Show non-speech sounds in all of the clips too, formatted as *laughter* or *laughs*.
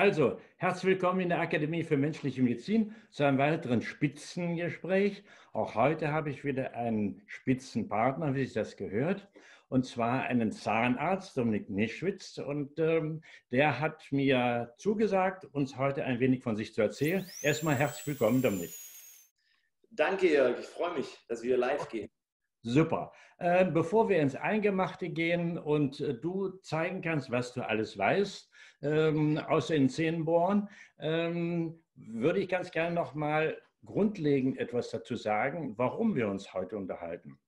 Also, herzlich willkommen in der Akademie für menschliche Medizin zu einem weiteren Spitzengespräch. Auch heute habe ich wieder einen Spitzenpartner, wie sich das gehört, und zwar einen Zahnarzt, Dominik Nischwitz. Und ähm, der hat mir zugesagt, uns heute ein wenig von sich zu erzählen. Erstmal herzlich willkommen, Dominik. Danke, Jörg. Ich freue mich, dass wir live gehen. Super. Äh, bevor wir ins Eingemachte gehen und äh, du zeigen kannst, was du alles weißt, ähm, aus den Zähnen bohren, ähm, würde ich ganz gerne noch mal grundlegend etwas dazu sagen, warum wir uns heute unterhalten.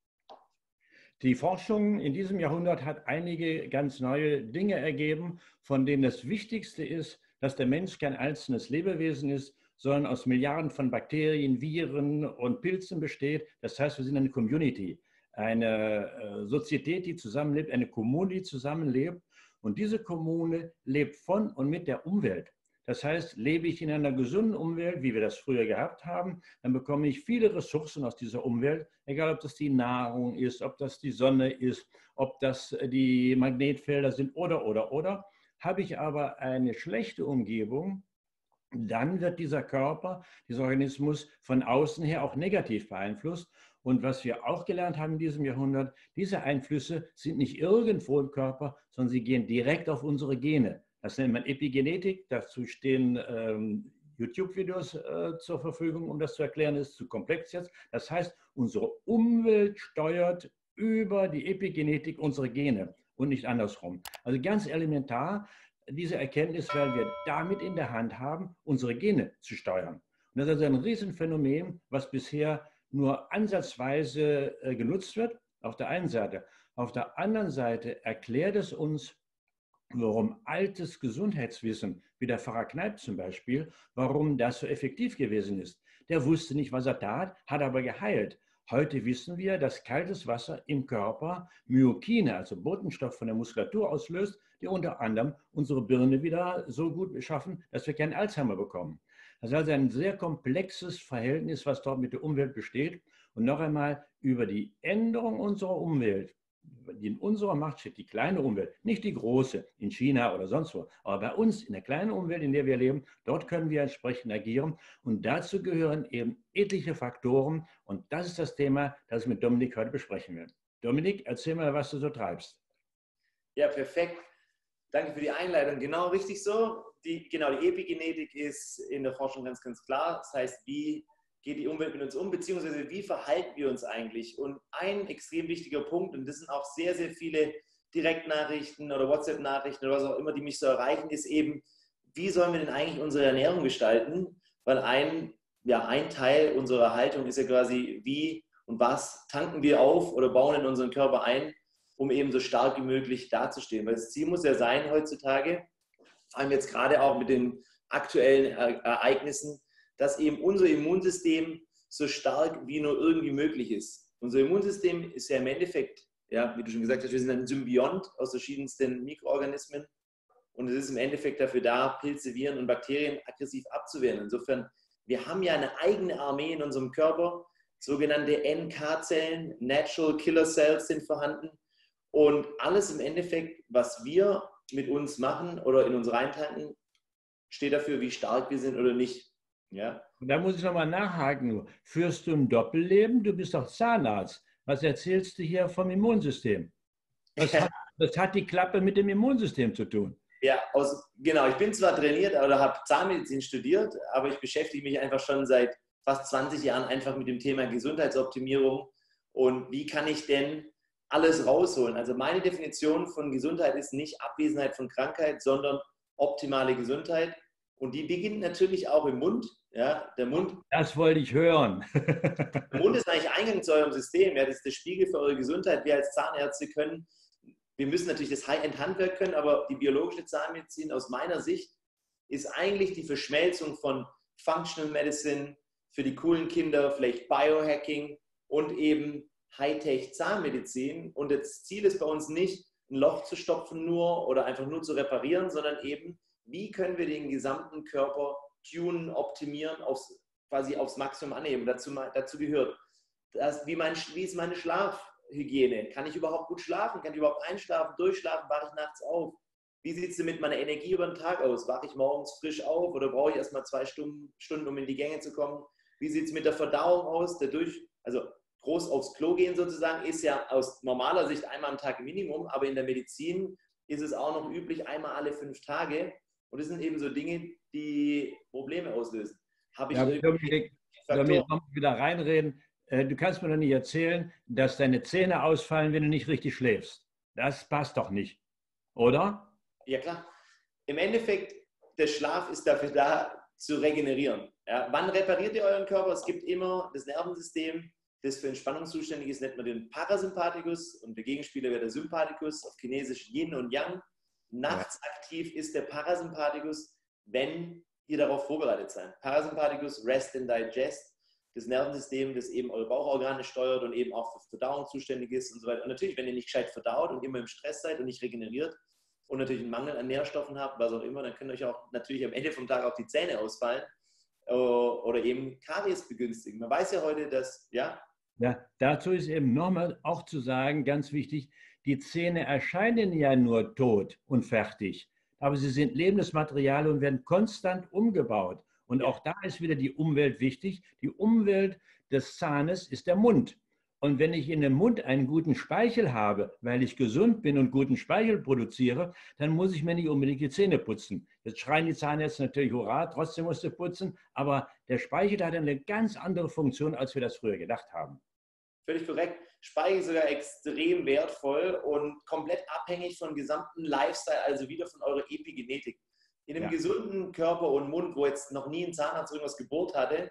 Die Forschung in diesem Jahrhundert hat einige ganz neue Dinge ergeben, von denen das Wichtigste ist, dass der Mensch kein einzelnes Lebewesen ist, sondern aus Milliarden von Bakterien, Viren und Pilzen besteht. Das heißt, wir sind eine Community, eine äh, Sozietät, die zusammenlebt, eine Kommune, die zusammenlebt und diese Kommune lebt von und mit der Umwelt. Das heißt, lebe ich in einer gesunden Umwelt, wie wir das früher gehabt haben, dann bekomme ich viele Ressourcen aus dieser Umwelt, egal ob das die Nahrung ist, ob das die Sonne ist, ob das die Magnetfelder sind oder, oder, oder. Habe ich aber eine schlechte Umgebung, dann wird dieser Körper, dieser Organismus von außen her auch negativ beeinflusst. Und was wir auch gelernt haben in diesem Jahrhundert, diese Einflüsse sind nicht irgendwo im Körper, sondern sie gehen direkt auf unsere Gene. Das nennt man Epigenetik. Dazu stehen ähm, YouTube-Videos äh, zur Verfügung, um das zu erklären. Das ist zu komplex jetzt. Das heißt, unsere Umwelt steuert über die Epigenetik unsere Gene und nicht andersrum. Also ganz elementar diese Erkenntnis, weil wir damit in der Hand haben, unsere Gene zu steuern. Und das ist ein Riesenphänomen, was bisher nur ansatzweise äh, genutzt wird, auf der einen Seite. Auf der anderen Seite erklärt es uns, warum altes Gesundheitswissen, wie der Pfarrer Kneip zum Beispiel, warum das so effektiv gewesen ist. Der wusste nicht, was er tat, hat aber geheilt. Heute wissen wir, dass kaltes Wasser im Körper Myokine, also Botenstoff von der Muskulatur auslöst, die unter anderem unsere Birne wieder so gut schaffen, dass wir keinen Alzheimer bekommen. Das ist also ein sehr komplexes Verhältnis, was dort mit der Umwelt besteht. Und noch einmal über die Änderung unserer Umwelt, die in unserer Macht steht, die kleine Umwelt, nicht die große in China oder sonst wo, aber bei uns in der kleinen Umwelt, in der wir leben, dort können wir entsprechend agieren. Und dazu gehören eben etliche Faktoren. Und das ist das Thema, das ich mit Dominik heute besprechen will. Dominik, erzähl mal, was du so treibst. Ja, perfekt. Danke für die Einleitung. Genau richtig so die, genau, die Epigenetik ist in der Forschung ganz, ganz klar. Das heißt, wie geht die Umwelt mit uns um, beziehungsweise wie verhalten wir uns eigentlich? Und ein extrem wichtiger Punkt, und das sind auch sehr, sehr viele Direktnachrichten oder WhatsApp-Nachrichten oder was auch immer, die mich so erreichen, ist eben, wie sollen wir denn eigentlich unsere Ernährung gestalten? Weil ein, ja, ein Teil unserer Haltung ist ja quasi, wie und was tanken wir auf oder bauen in unseren Körper ein, um eben so stark wie möglich dazustehen. Weil das Ziel muss ja sein heutzutage, vor allem jetzt gerade auch mit den aktuellen Ereignissen, dass eben unser Immunsystem so stark wie nur irgendwie möglich ist. Unser Immunsystem ist ja im Endeffekt, ja, wie du schon gesagt hast, wir sind ein Symbiont aus verschiedensten Mikroorganismen und es ist im Endeffekt dafür da, Pilze, Viren und Bakterien aggressiv abzuwehren. Insofern, wir haben ja eine eigene Armee in unserem Körper, sogenannte NK-Zellen, Natural Killer Cells sind vorhanden und alles im Endeffekt, was wir mit uns machen oder in uns reintanken, steht dafür, wie stark wir sind oder nicht. Ja? Und da muss ich nochmal nachhaken. Führst du ein Doppelleben? Du bist doch Zahnarzt. Was erzählst du hier vom Immunsystem? Das, hat, das hat die Klappe mit dem Immunsystem zu tun. Ja, aus, genau. Ich bin zwar trainiert oder habe Zahnmedizin studiert, aber ich beschäftige mich einfach schon seit fast 20 Jahren einfach mit dem Thema Gesundheitsoptimierung und wie kann ich denn alles rausholen. Also meine Definition von Gesundheit ist nicht Abwesenheit von Krankheit, sondern optimale Gesundheit. Und die beginnt natürlich auch im Mund. Ja, der Mund. Das wollte ich hören. der Mund ist eigentlich Eingang zu eurem System. Ja, das ist der Spiegel für eure Gesundheit. Wir als Zahnärzte können, wir müssen natürlich das High-End-Handwerk können, aber die biologische Zahnmedizin aus meiner Sicht ist eigentlich die Verschmelzung von Functional Medicine für die coolen Kinder, vielleicht Biohacking und eben Hightech-Zahnmedizin. Und das Ziel ist bei uns nicht, ein Loch zu stopfen nur oder einfach nur zu reparieren, sondern eben, wie können wir den gesamten Körper tunen, optimieren, aufs, quasi aufs Maximum annehmen. Dazu, dazu gehört, das, wie, mein, wie ist meine Schlafhygiene? Kann ich überhaupt gut schlafen? Kann ich überhaupt einschlafen, durchschlafen? Wache ich nachts auf? Wie sieht es denn mit meiner Energie über den Tag aus? Wache ich morgens frisch auf oder brauche ich erstmal zwei Stunden, Stunden, um in die Gänge zu kommen? Wie sieht es mit der Verdauung aus? Dadurch, also groß aufs Klo gehen sozusagen, ist ja aus normaler Sicht einmal am Tag Minimum, aber in der Medizin ist es auch noch üblich, einmal alle fünf Tage. Und das sind eben so Dinge, die Probleme auslösen. Habe ich ja, Dominik, Dominik, wieder reinreden. Äh, du kannst mir doch nicht erzählen, dass deine Zähne ausfallen, wenn du nicht richtig schläfst. Das passt doch nicht, oder? Ja, klar. Im Endeffekt, der Schlaf ist dafür da, zu regenerieren. Ja, wann repariert ihr euren Körper? Es gibt immer das Nervensystem, das für Entspannung zuständig ist, nennt man den Parasympathikus und der Gegenspieler wäre der Sympathikus, auf Chinesisch Yin und Yang. Nachts ja. aktiv ist der Parasympathikus, wenn ihr darauf vorbereitet seid. Parasympathikus, Rest and Digest, das Nervensystem, das eben eure Bauchorgane steuert und eben auch für Verdauung zuständig ist und so weiter. Und natürlich, wenn ihr nicht gescheit verdaut und immer im Stress seid und nicht regeneriert und natürlich einen Mangel an Nährstoffen habt, was auch immer, dann können euch auch natürlich am Ende vom Tag auch die Zähne ausfallen äh, oder eben Karies begünstigen. Man weiß ja heute, dass, ja, ja, dazu ist eben nochmal auch zu sagen, ganz wichtig, die Zähne erscheinen ja nur tot und fertig, aber sie sind lebendes Material und werden konstant umgebaut. Und auch da ist wieder die Umwelt wichtig. Die Umwelt des Zahnes ist der Mund. Und wenn ich in dem Mund einen guten Speichel habe, weil ich gesund bin und guten Speichel produziere, dann muss ich mir nicht unbedingt die Zähne putzen. Jetzt schreien die Zahnärzte natürlich, hurra, trotzdem musst du putzen. Aber der Speichel hat eine ganz andere Funktion, als wir das früher gedacht haben. Völlig korrekt. Speichel ist sogar extrem wertvoll und komplett abhängig vom gesamten Lifestyle, also wieder von eurer Epigenetik. In einem ja. gesunden Körper und Mund, wo jetzt noch nie ein Zahnarzt irgendwas gebohrt hatte,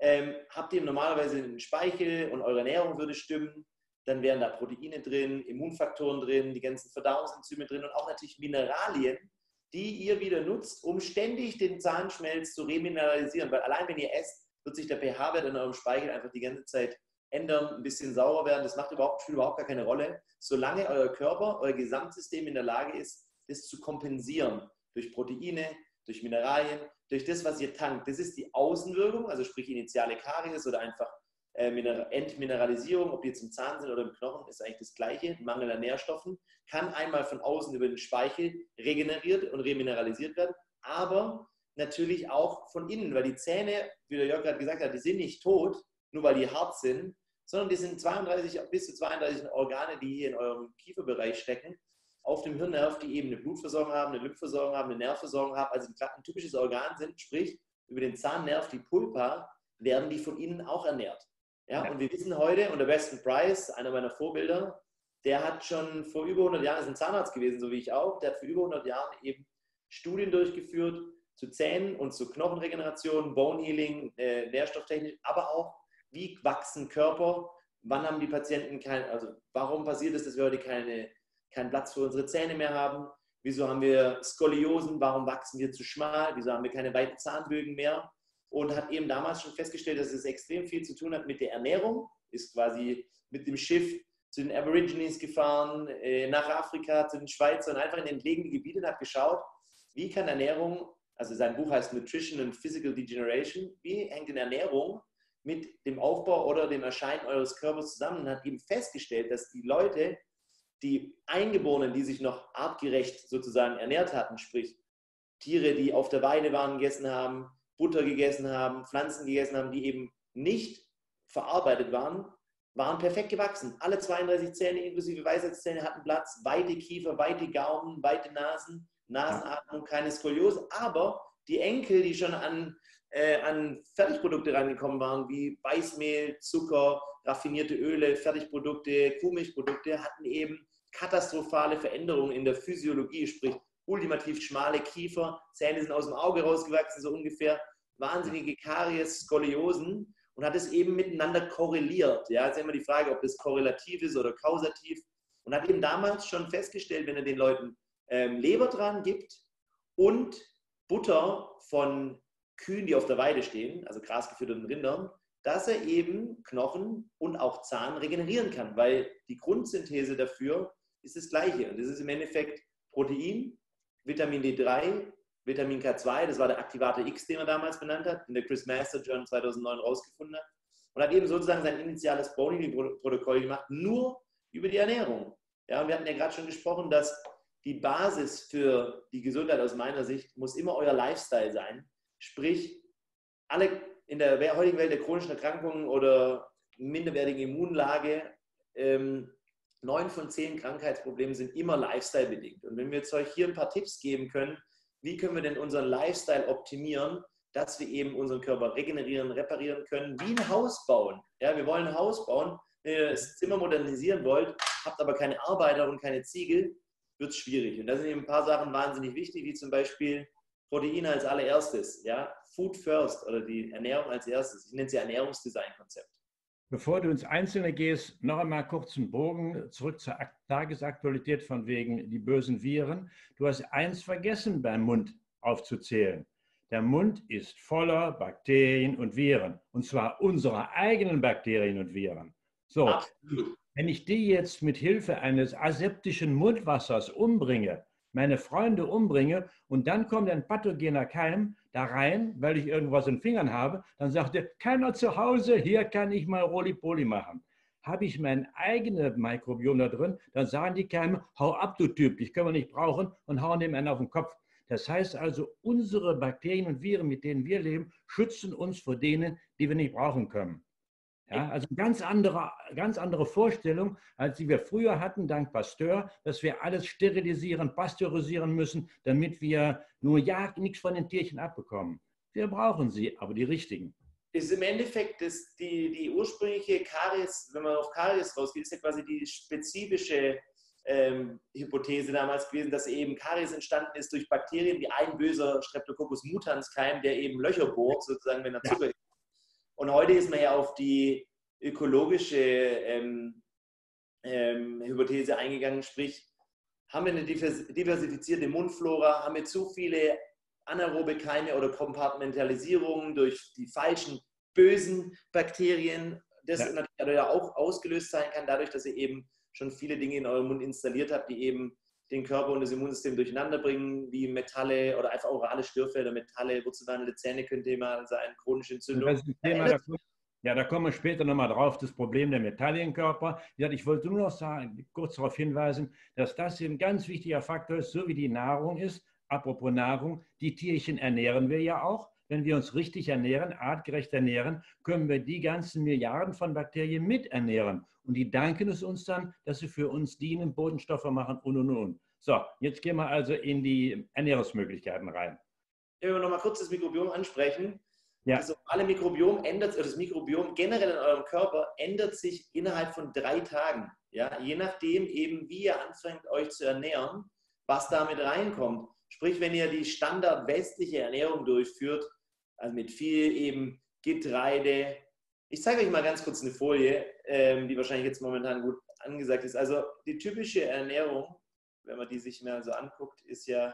ähm, habt ihr normalerweise einen Speichel und eure Ernährung würde stimmen. Dann wären da Proteine drin, Immunfaktoren drin, die ganzen Verdauungsenzyme drin und auch natürlich Mineralien, die ihr wieder nutzt, um ständig den Zahnschmelz zu remineralisieren. Weil allein wenn ihr esst, wird sich der pH-Wert in eurem Speichel einfach die ganze Zeit ändern, ein bisschen saurer werden. Das macht überhaupt, spielt überhaupt gar keine Rolle, solange euer Körper, euer Gesamtsystem in der Lage ist, das zu kompensieren durch Proteine, durch Mineralien, durch das, was ihr tankt. Das ist die Außenwirkung, also sprich initiale Karies oder einfach äh, Entmineralisierung, ob die jetzt im Zahn sind oder im Knochen, ist eigentlich das Gleiche. Mangel an Nährstoffen kann einmal von außen über den Speichel regeneriert und remineralisiert werden, aber natürlich auch von innen, weil die Zähne, wie der Jörg gerade gesagt hat, die sind nicht tot, nur weil die hart sind, sondern die sind 32 bis zu 32 Organe, die hier in eurem Kieferbereich stecken, auf dem Hirnnerv, die eben eine Blutversorgung haben, eine Lymphversorgung haben, eine Nervversorgung haben, also ein typisches Organ sind, sprich über den Zahnnerv, die Pulpa, werden die von innen auch ernährt. Ja, ja. Und wir wissen heute, und der Weston Price, einer meiner Vorbilder, der hat schon vor über 100 Jahren, ist ein Zahnarzt gewesen, so wie ich auch, der hat vor über 100 Jahren eben Studien durchgeführt zu Zähnen und zu Knochenregeneration, Bone Healing, äh, Nährstofftechnik, aber auch wie wachsen Körper, wann haben die Patienten kein, also warum passiert es, dass wir heute keine, keinen Platz für unsere Zähne mehr haben, wieso haben wir Skoliosen, warum wachsen wir zu schmal, wieso haben wir keine weiten Zahnbögen mehr? Und hat eben damals schon festgestellt, dass es extrem viel zu tun hat mit der Ernährung, ist quasi mit dem Schiff zu den Aborigines gefahren, äh, nach Afrika, zu den Schweizern, einfach in entlegene Gebiete und hat geschaut, wie kann Ernährung, also sein Buch heißt Nutrition and Physical Degeneration, wie hängt in Ernährung mit dem Aufbau oder dem Erscheinen eures Körpers zusammen? Und hat eben festgestellt, dass die Leute, die Eingeborenen, die sich noch artgerecht sozusagen ernährt hatten, sprich Tiere, die auf der Weide waren, gegessen haben, Butter gegessen haben, Pflanzen gegessen haben, die eben nicht verarbeitet waren, waren perfekt gewachsen. Alle 32 Zähne inklusive Weisheitszähne hatten Platz, weite Kiefer, weite Gaumen, weite Nasen, Nasenatmung, keine Skoliose, aber die Enkel, die schon an äh, an Fertigprodukte reingekommen waren, wie Weißmehl, Zucker, raffinierte Öle, Fertigprodukte, Kuhmilchprodukte, hatten eben katastrophale Veränderungen in der Physiologie, sprich ultimativ schmale Kiefer, Zähne sind aus dem Auge rausgewachsen, so ungefähr, wahnsinnige Karies, Skoliosen und hat es eben miteinander korreliert. Ja, ist immer die Frage, ob das korrelativ ist oder kausativ und hat eben damals schon festgestellt, wenn er den Leuten ähm, Leber dran gibt und Butter von Kühen, die auf der Weide stehen, also grasgefütterten Rindern, dass er eben Knochen und auch Zahn regenerieren kann, weil die Grundsynthese dafür ist das gleiche. Und das ist im Endeffekt Protein, Vitamin D3, Vitamin K2, das war der Aktivator X, den er damals benannt hat, den der Chris Master Journal 2009 rausgefunden hat. Und hat eben sozusagen sein initiales Bone-Protokoll gemacht, nur über die Ernährung. Ja, und wir hatten ja gerade schon gesprochen, dass die Basis für die Gesundheit aus meiner Sicht muss immer euer Lifestyle sein. Sprich, alle in der heutigen Welt der chronischen Erkrankungen oder minderwertigen Immunlage, ähm, neun von zehn Krankheitsproblemen sind immer Lifestyle-bedingt. Und wenn wir jetzt euch hier ein paar Tipps geben können, wie können wir denn unseren Lifestyle optimieren, dass wir eben unseren Körper regenerieren, reparieren können, wie ein Haus bauen. Ja, wir wollen ein Haus bauen. Wenn ihr das Zimmer modernisieren wollt, habt aber keine Arbeiter und keine Ziegel, wird es schwierig. Und da sind eben ein paar Sachen wahnsinnig wichtig, wie zum Beispiel Proteine als allererstes. Ja? Food first oder die Ernährung als erstes. Ich nenne sie Ernährungsdesign-Konzept. Bevor du ins Einzelne gehst, noch einmal kurz einen Bogen zurück zur Tagesaktualität von wegen die bösen Viren. Du hast eins vergessen beim Mund aufzuzählen. Der Mund ist voller Bakterien und Viren, und zwar unserer eigenen Bakterien und Viren. So, Absolut. wenn ich die jetzt mit Hilfe eines aseptischen Mundwassers umbringe, meine Freunde umbringe und dann kommt ein pathogener Keim da rein, weil ich irgendwas in Fingern habe, dann sagt er, keiner zu Hause, hier kann ich mal Roly-Poly machen. Habe ich mein eigenes Mikrobiom da drin, dann sagen die Keime, hau ab, du Typ, dich können wir nicht brauchen und hauen dem einen auf den Kopf. Das heißt also, unsere Bakterien und Viren, mit denen wir leben, schützen uns vor denen, die wir nicht brauchen können. Ja, also ganz andere, ganz andere Vorstellung, als die wir früher hatten, dank Pasteur, dass wir alles sterilisieren, pasteurisieren müssen, damit wir nur ja nichts von den Tierchen abbekommen. Wir brauchen sie, aber die richtigen. Ist im Endeffekt das, die, die ursprüngliche Karies, wenn man auf Karies rausgeht, ist ja quasi die spezifische ähm, Hypothese damals gewesen, dass eben Karies entstanden ist durch Bakterien, wie ein böser Streptococcus mutans Keim, der eben Löcher bohrt, sozusagen, wenn er Zucker ja. Und heute ist man ja auf die ökologische ähm, ähm, Hypothese eingegangen, sprich, haben wir eine diversifizierte Mundflora, haben wir zu viele anaerobe Keime oder Kompartmentalisierungen durch die falschen bösen Bakterien, das ja. natürlich auch ausgelöst sein kann, dadurch, dass ihr eben schon viele Dinge in eurem Mund installiert habt, die eben den Körper und das Immunsystem durcheinander bringen, wie Metalle oder einfach orale Störfelder, Metalle, wurzelbehandelte Zähne können Thema sein, chronische Entzündung. Thema, da kommt, ja, da kommen wir später nochmal drauf, das Problem der Metalle im Körper. Ich wollte nur noch sagen, kurz darauf hinweisen, dass das ein ganz wichtiger Faktor ist, so wie die Nahrung ist. Apropos Nahrung, die Tierchen ernähren wir ja auch. Wenn wir uns richtig ernähren, artgerecht ernähren, können wir die ganzen Milliarden von Bakterien miternähren. Und die danken es uns dann, dass sie für uns dienen, Bodenstoffe machen und und und. So, jetzt gehen wir also in die Ernährungsmöglichkeiten rein. Ich will noch mal kurz das Mikrobiom ansprechen. Ja. Das normale Mikrobiom ändert, das Mikrobiom generell in eurem Körper ändert sich innerhalb von drei Tagen. Ja? Je nachdem eben, wie ihr anfängt, euch zu ernähren, was damit reinkommt. Sprich, wenn ihr die standard westliche Ernährung durchführt, also mit viel eben Getreide. Ich zeige euch mal ganz kurz eine Folie, ähm, die wahrscheinlich jetzt momentan gut angesagt ist. Also die typische Ernährung, wenn man die sich mal so anguckt, ist ja,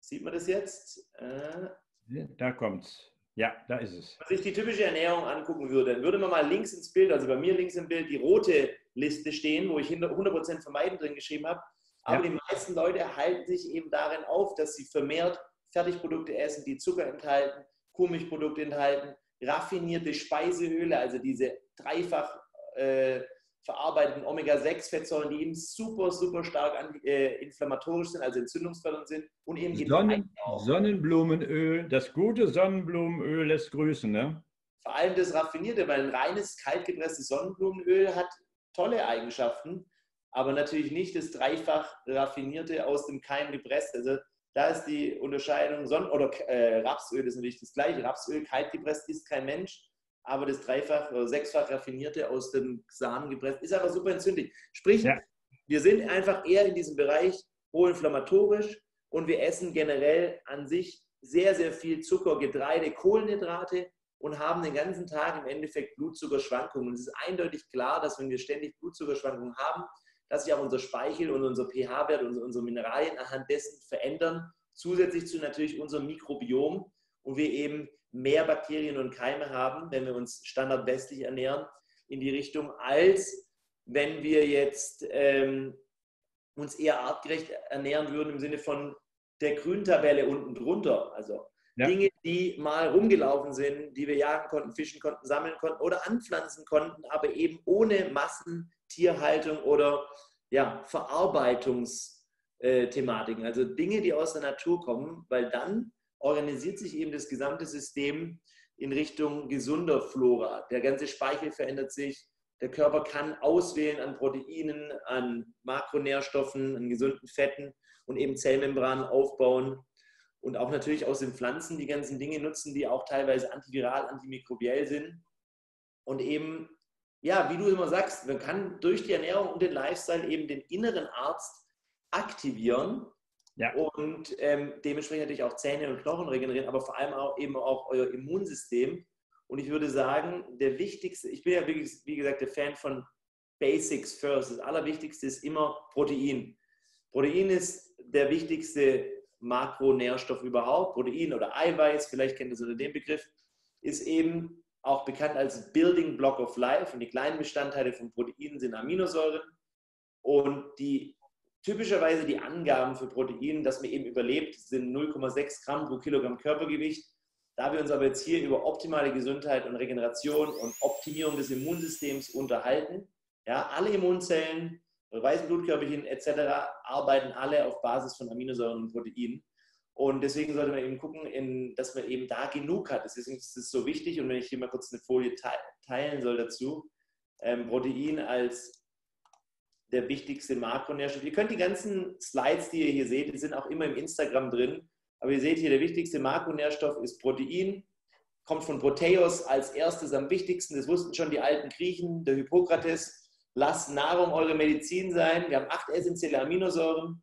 sieht man das jetzt? Äh, da kommt's. Ja, da ist es. Wenn man sich die typische Ernährung angucken würde, dann würde man mal links ins Bild, also bei mir links im Bild, die rote Liste stehen, wo ich 100% vermeiden drin geschrieben habe. Aber ja. Meisten Leute halten sich eben darin auf, dass sie vermehrt Fertigprodukte essen, die Zucker enthalten, Kuhmilchprodukte enthalten, raffinierte Speiseöle, also diese dreifach äh, verarbeiteten Omega-6-Fettsäuren, die eben super, super stark an, äh, inflammatorisch sind, also entzündungsfördernd sind und eben Sonnen, Sonnenblumenöl, das gute Sonnenblumenöl lässt grüßen, ne? Vor allem das raffinierte, weil ein reines, kaltgepresstes Sonnenblumenöl hat tolle Eigenschaften, aber natürlich nicht das dreifach raffinierte aus dem Keim gepresst. Also da ist die Unterscheidung, Sonnen oder äh, Rapsöl ist natürlich das gleiche. Rapsöl, kalt gepresst, ist kein Mensch, aber das dreifach oder sechsfach raffinierte aus dem Samen gepresst ist einfach super entzündlich. Sprich, ja. wir sind einfach eher in diesem Bereich hohinflammatorisch und wir essen generell an sich sehr, sehr viel Zucker, Getreide, Kohlenhydrate und haben den ganzen Tag im Endeffekt Blutzuckerschwankungen. Und es ist eindeutig klar, dass wenn wir ständig Blutzuckerschwankungen haben, dass sich auch unser Speichel und unser pH-Wert und unsere Mineralien anhand dessen verändern, zusätzlich zu natürlich unserem Mikrobiom und wir eben mehr Bakterien und Keime haben, wenn wir uns standardwestlich ernähren, in die Richtung, als wenn wir jetzt ähm, uns eher artgerecht ernähren würden im Sinne von der Grüntabelle unten drunter. Also ja. Dinge, die mal rumgelaufen sind, die wir jagen konnten, fischen konnten, sammeln konnten oder anpflanzen konnten, aber eben ohne Massentierhaltung oder ja, Verarbeitungs- äh, also Dinge, die aus der Natur kommen, weil dann organisiert sich eben das gesamte System in Richtung gesunder Flora. Der ganze Speichel verändert sich, der Körper kann auswählen an Proteinen, an Makronährstoffen, an gesunden Fetten und eben Zellmembranen aufbauen und auch natürlich aus den Pflanzen die ganzen Dinge nutzen, die auch teilweise antiviral, antimikrobiell sind. Und eben, ja, wie du immer sagst, man kann durch die Ernährung und den Lifestyle eben den inneren Arzt aktivieren ja. und ähm, dementsprechend natürlich auch Zähne und Knochen regenerieren, aber vor allem auch eben auch euer Immunsystem. Und ich würde sagen, der wichtigste, ich bin ja wirklich, wie gesagt, der Fan von Basics First. Das Allerwichtigste ist immer Protein. Protein ist der wichtigste Makronährstoff überhaupt. Protein oder Eiweiß, vielleicht kennt ihr unter den Begriff, ist eben auch bekannt als Building Block of Life. Und die kleinen Bestandteile von Proteinen sind Aminosäuren. Und die typischerweise die Angaben für Protein, dass man eben überlebt, sind 0,6 Gramm pro Kilogramm Körpergewicht. Da wir uns aber jetzt hier über optimale Gesundheit und Regeneration und Optimierung des Immunsystems unterhalten, ja, alle Immunzellen weißen Blutkörperchen etc. arbeiten alle auf Basis von Aminosäuren und Proteinen. Und deswegen sollte man eben gucken, in, dass man eben da genug hat. Deswegen ist es so wichtig. Und wenn ich hier mal kurz eine Folie teilen soll dazu, ähm, Protein als der wichtigste Makronährstoff. Ihr könnt die ganzen Slides, die ihr hier seht, die sind auch immer im Instagram drin. Aber ihr seht hier, der wichtigste Makronährstoff ist Protein. Kommt von Proteus als erstes am wichtigsten. Das wussten schon die alten Griechen, der Hippokrates lasst Nahrung eure Medizin sein. Wir haben acht essentielle Aminosäuren.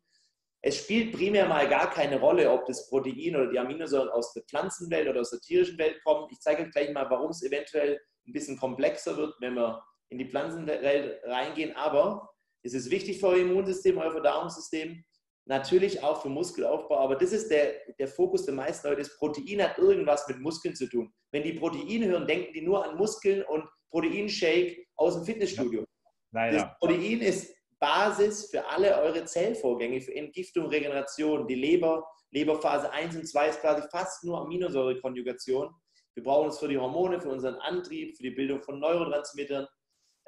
Es spielt primär mal gar keine Rolle, ob das Protein oder die Aminosäuren aus der Pflanzenwelt oder aus der tierischen Welt kommen. Ich zeige euch gleich mal, warum es eventuell ein bisschen komplexer wird, wenn wir in die Pflanzenwelt reingehen. Aber es ist wichtig für euer Immunsystem, euer Verdauungssystem, natürlich auch für Muskelaufbau. Aber das ist der, der Fokus der meisten Leute. Das Protein hat irgendwas mit Muskeln zu tun. Wenn die Proteine hören, denken die nur an Muskeln und Proteinshake aus dem Fitnessstudio. Leider. Das Protein ist Basis für alle eure Zellvorgänge, für Entgiftung, Regeneration. Die Leber, Leberphase 1 und 2 ist quasi fast nur Aminosäurekonjugation. Wir brauchen es für die Hormone, für unseren Antrieb, für die Bildung von Neurotransmittern,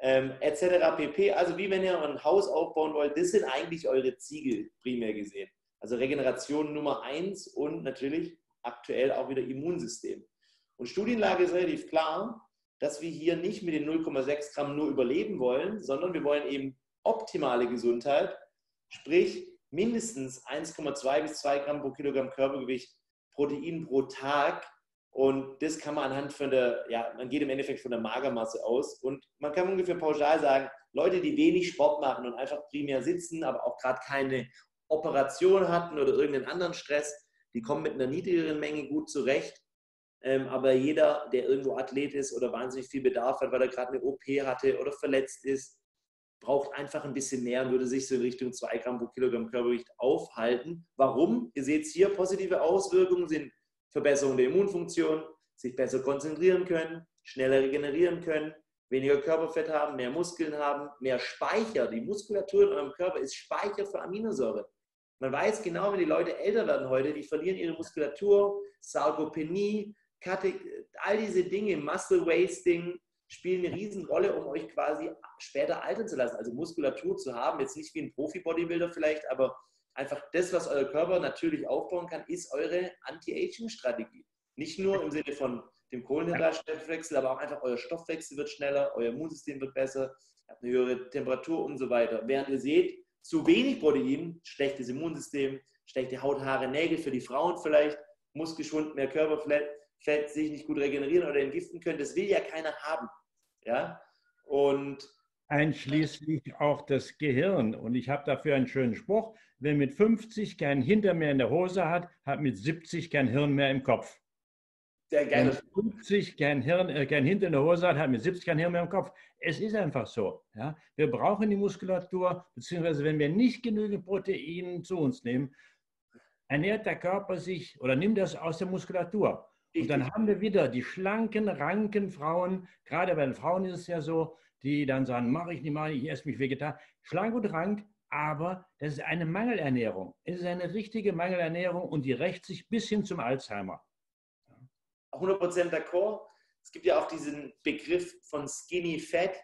ähm, etc. pp. Also wie wenn ihr ein Haus aufbauen wollt, das sind eigentlich eure Ziegel primär gesehen. Also Regeneration Nummer 1 und natürlich aktuell auch wieder Immunsystem. Und Studienlage ist relativ klar dass wir hier nicht mit den 0,6 Gramm nur überleben wollen, sondern wir wollen eben optimale Gesundheit, sprich mindestens 1,2 bis 2 Gramm pro Kilogramm Körpergewicht Protein pro Tag. Und das kann man anhand von der, ja, man geht im Endeffekt von der Magermasse aus. Und man kann ungefähr pauschal sagen, Leute, die wenig Sport machen und einfach primär sitzen, aber auch gerade keine Operation hatten oder irgendeinen anderen Stress, die kommen mit einer niedrigeren Menge gut zurecht. Ähm, aber jeder, der irgendwo Athlet ist oder wahnsinnig viel Bedarf hat, weil er gerade eine OP hatte oder verletzt ist, braucht einfach ein bisschen mehr und würde sich so in Richtung 2 Gramm pro Kilogramm Körpergewicht aufhalten. Warum? Ihr seht es hier, positive Auswirkungen sind Verbesserung der Immunfunktion, sich besser konzentrieren können, schneller regenerieren können, weniger Körperfett haben, mehr Muskeln haben, mehr Speicher. Die Muskulatur in eurem Körper ist Speicher für Aminosäuren. Man weiß genau, wenn die Leute älter werden heute, die verlieren ihre Muskulatur, Sarkopenie, all diese Dinge, Muscle Wasting, spielen eine Riesenrolle, um euch quasi später altern zu lassen. Also Muskulatur zu haben, jetzt nicht wie ein Profi-Bodybuilder vielleicht, aber einfach das, was euer Körper natürlich aufbauen kann, ist eure Anti-Aging-Strategie. Nicht nur im Sinne von dem Kohlenhydratstoffwechsel, aber auch einfach euer Stoffwechsel wird schneller, euer Immunsystem wird besser, habt eine höhere Temperatur und so weiter. Während ihr seht, zu wenig Protein, schlechtes Immunsystem, schlechte Haut, Haare, Nägel für die Frauen vielleicht, Muskelschwund, mehr Körperfett, Fett sich nicht gut regenerieren oder entgiften können. Das will ja keiner haben. Ja? Und einschließlich auch das Gehirn. Und ich habe dafür einen schönen Spruch. Wer mit 50 kein Hinter mehr in der Hose hat, hat mit 70 kein Hirn mehr im Kopf. Sehr gerne. Wer mit 50 kein, Hirn, äh, kein Hinter in der Hose hat, hat mit 70 kein Hirn mehr im Kopf. Es ist einfach so. Ja? Wir brauchen die Muskulatur, beziehungsweise wenn wir nicht genügend Protein zu uns nehmen, ernährt der Körper sich oder nimmt das aus der Muskulatur. Und dann haben wir wieder die schlanken, ranken Frauen, gerade bei den Frauen ist es ja so, die dann sagen, mache ich nicht mal, ich esse mich vegetarisch. Schlank und rank, aber das ist eine Mangelernährung. Es ist eine richtige Mangelernährung und die rächt sich bis hin zum Alzheimer. 100% d'accord. Es gibt ja auch diesen Begriff von Skinny Fat,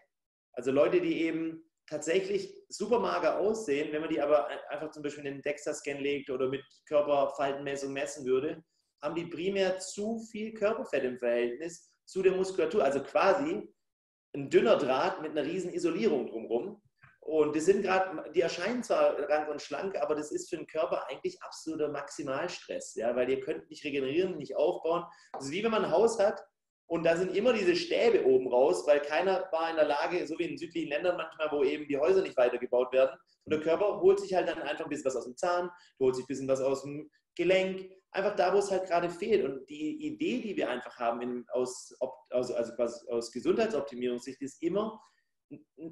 also Leute, die eben tatsächlich super mager aussehen. Wenn man die aber einfach zum Beispiel in den DEXA-Scan legt oder mit Körperfaltenmessung messen würde, haben die primär zu viel Körperfett im Verhältnis zu der Muskulatur. Also quasi ein dünner Draht mit einer riesen Isolierung drumherum. Und die sind gerade, die erscheinen zwar rank und schlank, aber das ist für den Körper eigentlich absoluter Maximalstress, ja, weil ihr könnt nicht regenerieren, nicht aufbauen. Das ist wie wenn man ein Haus hat und da sind immer diese Stäbe oben raus, weil keiner war in der Lage, so wie in südlichen Ländern manchmal, wo eben die Häuser nicht weitergebaut werden. Und der Körper holt sich halt dann einfach ein bisschen was aus dem Zahn, holt sich ein bisschen was aus dem Gelenk, einfach da, wo es halt gerade fehlt. Und die Idee, die wir einfach haben in, aus, also, also quasi aus Gesundheitsoptimierungssicht, ist immer,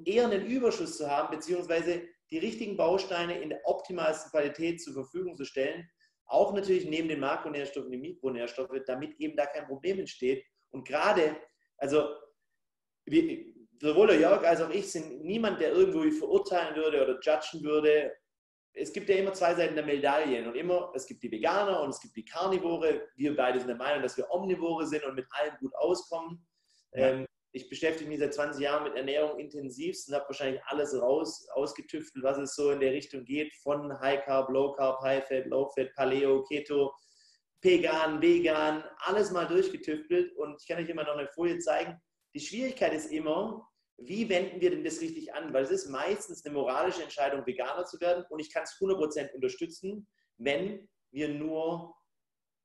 eher einen Überschuss zu haben, beziehungsweise die richtigen Bausteine in der optimalsten Qualität zur Verfügung zu stellen. Auch natürlich neben den Makronährstoffen die Mikronährstoffe, damit eben da kein Problem entsteht. Und gerade, also wir, sowohl der Jörg als auch ich sind niemand, der irgendwo verurteilen würde oder judgen würde, es gibt ja immer zwei Seiten der Medaillen und immer, es gibt die Veganer und es gibt die Karnivore. Wir beide sind der Meinung, dass wir Omnivore sind und mit allem gut auskommen. Ja. Ähm, ich beschäftige mich seit 20 Jahren mit Ernährung intensivst und habe wahrscheinlich alles raus, ausgetüftelt, was es so in der Richtung geht, von High Carb, Low Carb, High Fat, Low Fat, Paleo, Keto, Vegan, Vegan, alles mal durchgetüftelt und ich kann euch immer noch eine Folie zeigen. Die Schwierigkeit ist immer, wie wenden wir denn das richtig an? Weil es ist meistens eine moralische Entscheidung, Veganer zu werden und ich kann es 100% unterstützen, wenn wir nur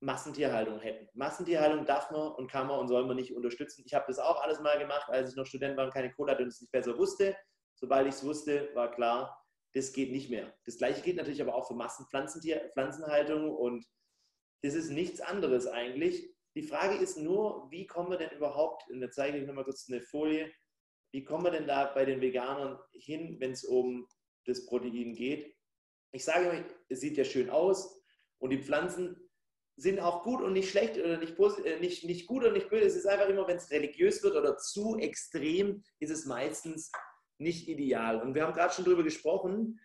Massentierhaltung hätten. Massentierhaltung darf man und kann man und soll man nicht unterstützen. Ich habe das auch alles mal gemacht, als ich noch Student war und keine Kohle hatte und es nicht besser wusste. Sobald ich es wusste, war klar, das geht nicht mehr. Das gleiche geht natürlich aber auch für Massenpflanzenhaltung und das ist nichts anderes eigentlich. Die Frage ist nur, wie kommen wir denn überhaupt, und da zeige ich nochmal kurz eine Folie, wie kommen wir denn da bei den Veganern hin, wenn es um das Protein geht? Ich sage euch, es sieht ja schön aus und die Pflanzen sind auch gut und nicht schlecht oder nicht, äh, nicht, nicht gut oder nicht böse. Es ist einfach immer, wenn es religiös wird oder zu extrem, ist es meistens nicht ideal. Und wir haben gerade schon darüber gesprochen,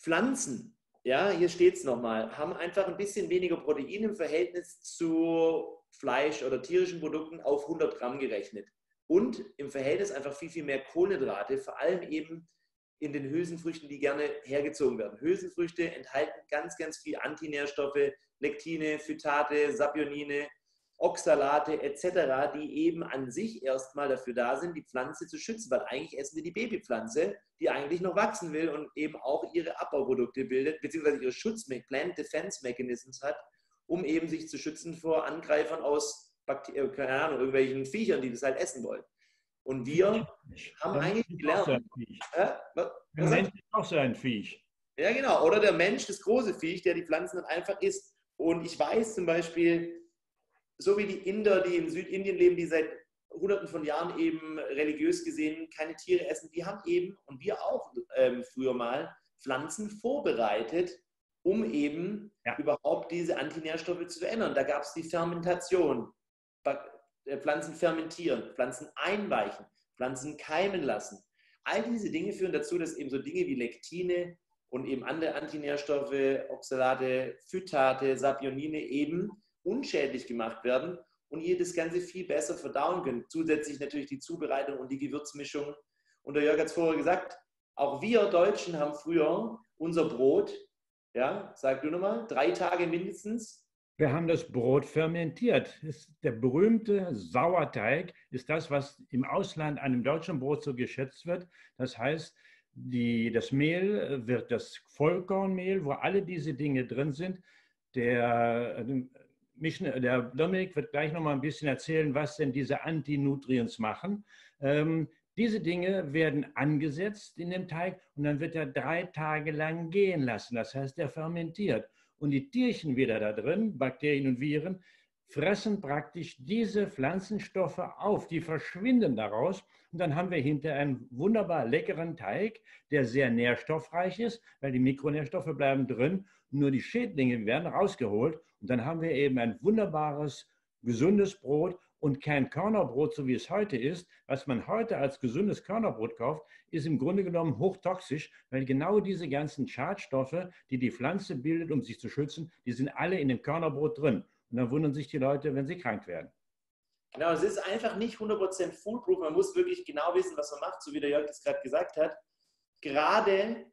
Pflanzen, ja, hier steht es nochmal, haben einfach ein bisschen weniger Protein im Verhältnis zu Fleisch oder tierischen Produkten auf 100 Gramm gerechnet und im Verhältnis einfach viel, viel mehr Kohlenhydrate, vor allem eben in den Hülsenfrüchten, die gerne hergezogen werden. Hülsenfrüchte enthalten ganz, ganz viel Antinährstoffe, Lektine, Phytate, Sabionine, Oxalate etc., die eben an sich erstmal dafür da sind, die Pflanze zu schützen, weil eigentlich essen wir die Babypflanze, die eigentlich noch wachsen will und eben auch ihre Abbauprodukte bildet, beziehungsweise ihre Schutz Plant Defense Mechanisms hat, um eben sich zu schützen vor Angreifern aus Bakterien, äh, keine Ahnung, irgendwelchen Viechern, die das halt essen wollen. Und wir haben eigentlich gelernt. So äh, was, der Mensch ist auch so ein Viech. Ja, genau. Oder der Mensch, das große Viech, der die Pflanzen dann einfach isst. Und ich weiß zum Beispiel, so wie die Inder, die in Südindien leben, die seit Hunderten von Jahren eben religiös gesehen keine Tiere essen, die haben eben, und wir auch ähm, früher mal, Pflanzen vorbereitet, um eben ja. überhaupt diese Antinährstoffe zu verändern. Da gab es die Fermentation. Äh, Pflanzen fermentieren, Pflanzen einweichen, Pflanzen keimen lassen. All diese Dinge führen dazu, dass eben so Dinge wie Lektine und eben andere Antinährstoffe, Oxalate, Phytate, Sabionine eben unschädlich gemacht werden und ihr das Ganze viel besser verdauen könnt. Zusätzlich natürlich die Zubereitung und die Gewürzmischung. Und der Jörg hat es vorher gesagt, auch wir Deutschen haben früher unser Brot, ja, sag du nochmal, drei Tage mindestens wir haben das Brot fermentiert. der berühmte Sauerteig ist das, was im Ausland an einem deutschen Brot so geschätzt wird. Das heißt, die, das Mehl wird das Vollkornmehl, wo alle diese Dinge drin sind. Der, der Dominik wird gleich noch mal ein bisschen erzählen, was denn diese Antinutrients machen. Ähm, diese Dinge werden angesetzt in dem Teig und dann wird er drei Tage lang gehen lassen. Das heißt, er fermentiert. Und die Tierchen wieder da drin, Bakterien und Viren, fressen praktisch diese Pflanzenstoffe auf. Die verschwinden daraus. Und dann haben wir hinterher einen wunderbar leckeren Teig, der sehr nährstoffreich ist, weil die Mikronährstoffe bleiben drin. Nur die Schädlinge werden rausgeholt. Und dann haben wir eben ein wunderbares, gesundes Brot und kein Körnerbrot, so wie es heute ist. Was man heute als gesundes Körnerbrot kauft, ist im Grunde genommen hochtoxisch, weil genau diese ganzen Schadstoffe, die die Pflanze bildet, um sich zu schützen, die sind alle in dem Körnerbrot drin. Und dann wundern sich die Leute, wenn sie krank werden. Genau, es ist einfach nicht 100% foolproof. Man muss wirklich genau wissen, was man macht, so wie der Jörg das gerade gesagt hat. gerade,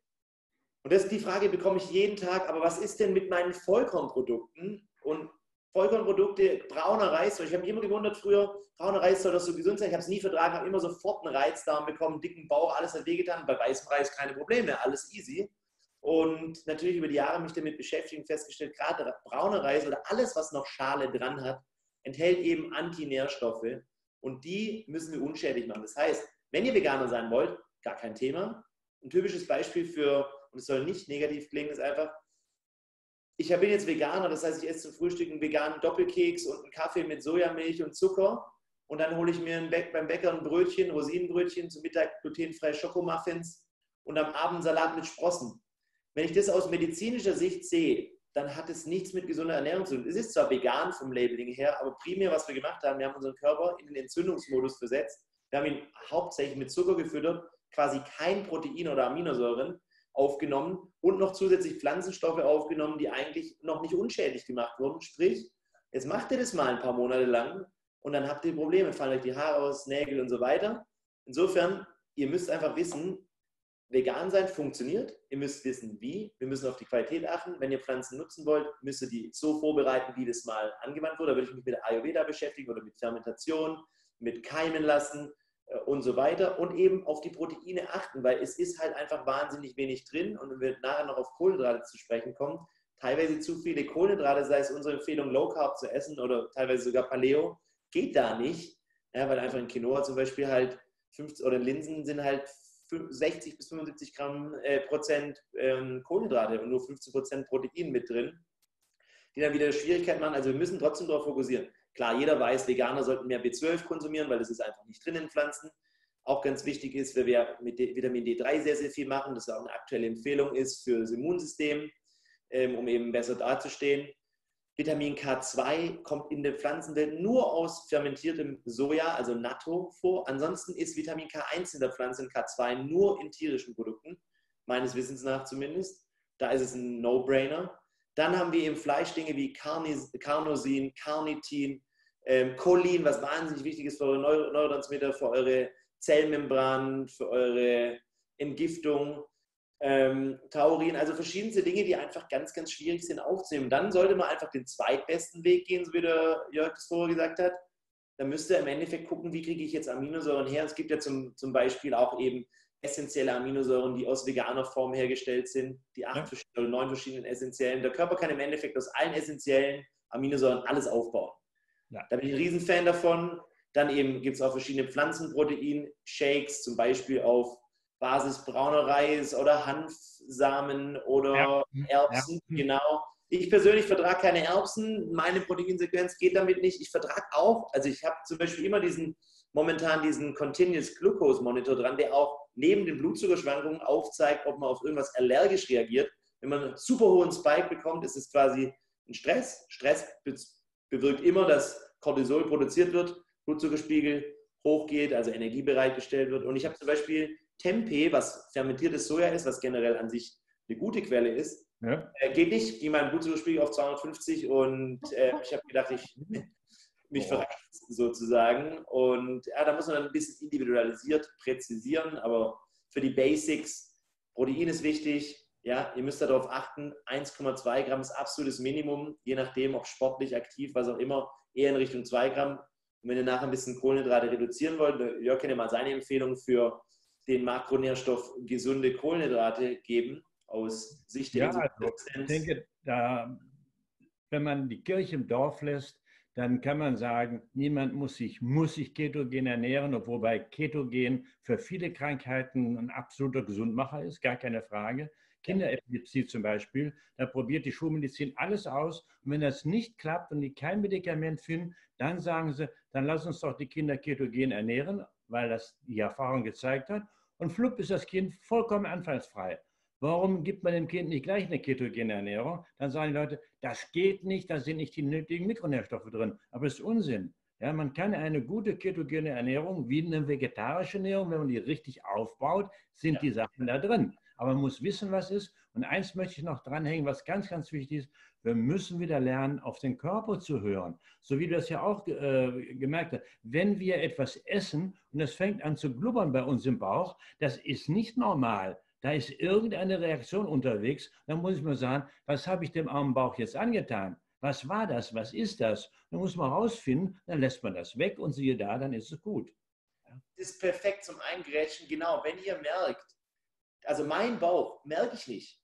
und das, die Frage bekomme ich jeden Tag, aber was ist denn mit meinen Vollkornprodukten? Und Vollkornprodukte, brauner Reis, ich habe mich immer gewundert früher, brauner Reis soll das so gesund sein. Ich habe es nie vertragen, habe immer sofort einen Reizdarm bekommen, dicken Bauch, alles hat wehgetan. Bei weißem Reis keine Probleme, alles easy. Und natürlich über die Jahre mich damit beschäftigt und festgestellt, gerade brauner Reis oder alles, was noch Schale dran hat, enthält eben Antinährstoffe und die müssen wir unschädlich machen. Das heißt, wenn ihr Veganer sein wollt, gar kein Thema. Ein typisches Beispiel für, und es soll nicht negativ klingen, ist einfach, ich bin jetzt Veganer, das heißt, ich esse zum Frühstück einen veganen Doppelkeks und einen Kaffee mit Sojamilch und Zucker. Und dann hole ich mir beim Bäcker ein Brötchen, Rosinenbrötchen, zum Mittag glutenfreie Schokomuffins und am Abend Salat mit Sprossen. Wenn ich das aus medizinischer Sicht sehe, dann hat es nichts mit gesunder Ernährung zu tun. Es ist zwar vegan vom Labeling her, aber primär, was wir gemacht haben, wir haben unseren Körper in den Entzündungsmodus versetzt. Wir haben ihn hauptsächlich mit Zucker gefüttert, quasi kein Protein oder Aminosäuren aufgenommen und noch zusätzlich Pflanzenstoffe aufgenommen, die eigentlich noch nicht unschädlich gemacht wurden. Sprich, jetzt macht ihr das mal ein paar Monate lang und dann habt ihr Probleme, fallen euch die Haare aus, Nägel und so weiter. Insofern, ihr müsst einfach wissen, vegan sein funktioniert. Ihr müsst wissen, wie. Wir müssen auf die Qualität achten. Wenn ihr Pflanzen nutzen wollt, müsst ihr die so vorbereiten, wie das mal angewandt wurde. Da würde ich mich mit Ayurveda beschäftigen oder mit Fermentation, mit Keimen lassen und so weiter. Und eben auf die Proteine achten, weil es ist halt einfach wahnsinnig wenig drin. Und wenn wir nachher noch auf Kohlenhydrate zu sprechen kommen, teilweise zu viele Kohlenhydrate, sei es unsere Empfehlung, Low Carb zu essen oder teilweise sogar Paleo, geht da nicht. Ja, weil einfach in Quinoa zum Beispiel halt 50, oder Linsen sind halt 60 bis 75 Gramm äh, Prozent ähm, Kohlenhydrate und nur 15 Prozent Protein mit drin, die dann wieder Schwierigkeit machen. Also wir müssen trotzdem darauf fokussieren. Klar, jeder weiß, Veganer sollten mehr B12 konsumieren, weil das ist einfach nicht drin in Pflanzen. Auch ganz wichtig ist, weil wir mit Vitamin D3 sehr, sehr viel machen, das auch eine aktuelle Empfehlung ist für das Immunsystem, ähm, um eben besser dazustehen. Vitamin K2 kommt in der Pflanzenwelt nur aus fermentiertem Soja, also Natto, vor. Ansonsten ist Vitamin K1 in der Pflanze und K2 nur in tierischen Produkten, meines Wissens nach zumindest. Da ist es ein No-Brainer. Dann haben wir im Fleisch Dinge wie Carnis, Carnosin, Carnitin, ähm, Cholin, was wahnsinnig wichtig ist für eure Neurotransmitter, für eure Zellmembran, für eure Entgiftung ähm, Taurin, also verschiedenste Dinge, die einfach ganz, ganz schwierig sind aufzunehmen. Dann sollte man einfach den zweitbesten Weg gehen, so wie der Jörg das vorher gesagt hat. Dann müsste er im Endeffekt gucken, wie kriege ich jetzt Aminosäuren her. Es gibt ja zum, zum Beispiel auch eben essentielle Aminosäuren, die aus veganer Form hergestellt sind, die acht ja. oder neun verschiedenen essentiellen. Der Körper kann im Endeffekt aus allen essentiellen Aminosäuren alles aufbauen. Ja. Da bin ich ein Riesenfan davon. Dann eben gibt es auch verschiedene Pflanzenprotein-Shakes, zum Beispiel auf Basis brauner Reis oder Hanfsamen oder. Erbsen, ja. genau. Ich persönlich vertrage keine Erbsen. Meine Proteinsequenz geht damit nicht. Ich vertrage auch, also ich habe zum Beispiel immer diesen, momentan diesen Continuous Glucose Monitor dran, der auch neben den Blutzuckerschwankungen aufzeigt, ob man auf irgendwas allergisch reagiert. Wenn man einen super hohen Spike bekommt, ist es quasi ein Stress. Stress bewirkt immer, dass Cortisol produziert wird, Blutzuckerspiegel hochgeht, also Energie bereitgestellt wird. Und ich habe zum Beispiel Tempeh, was fermentiertes Soja ist, was generell an sich eine gute Quelle ist, ja. äh, geht nicht. Ging mein Blutzuckerspiegel auf 250 und äh, ich habe gedacht, ich *laughs* mich oh. sozusagen. Und ja, da muss man dann ein bisschen individualisiert präzisieren, aber für die Basics, Protein ist wichtig. Ja, ihr müsst darauf achten, 1,2 Gramm ist absolutes Minimum, je nachdem, ob sportlich, aktiv, was auch immer, eher in Richtung 2 Gramm. Und wenn ihr nachher ein bisschen Kohlenhydrate reduzieren wollt, Jörg kennt ja mal seine Empfehlung für den Makronährstoff gesunde Kohlenhydrate geben aus Sicht der ja, also Ich denke, da, wenn man die Kirche im Dorf lässt, dann kann man sagen, niemand muss sich, muss sich ketogen ernähren, obwohl bei Ketogen für viele Krankheiten ein absoluter Gesundmacher ist, gar keine Frage. Kinderepilepsie zum Beispiel, da probiert die Schulmedizin alles aus. Und wenn das nicht klappt und die kein Medikament finden, dann sagen sie, dann lass uns doch die Kinder ketogen ernähren, weil das die Erfahrung gezeigt hat und flupp ist das Kind vollkommen anfallsfrei. Warum gibt man dem Kind nicht gleich eine ketogene Ernährung? Dann sagen die Leute, das geht nicht, da sind nicht die nötigen Mikronährstoffe drin. Aber das ist Unsinn. Ja, man kann eine gute ketogene Ernährung, wie eine vegetarische Ernährung, wenn man die richtig aufbaut, sind ja. die Sachen da drin. Aber man muss wissen, was ist. Und eins möchte ich noch dranhängen, was ganz, ganz wichtig ist. Wir müssen wieder lernen, auf den Körper zu hören. So wie du das ja auch äh, gemerkt hast. Wenn wir etwas essen und es fängt an zu blubbern bei uns im Bauch, das ist nicht normal. Da ist irgendeine Reaktion unterwegs. Dann muss ich mal sagen, was habe ich dem armen Bauch jetzt angetan? Was war das? Was ist das? Dann muss man rausfinden, dann lässt man das weg und siehe da, dann ist es gut. Das ist perfekt zum Eingrätschen. Genau, wenn ihr merkt, also mein Bauch merke ich nicht.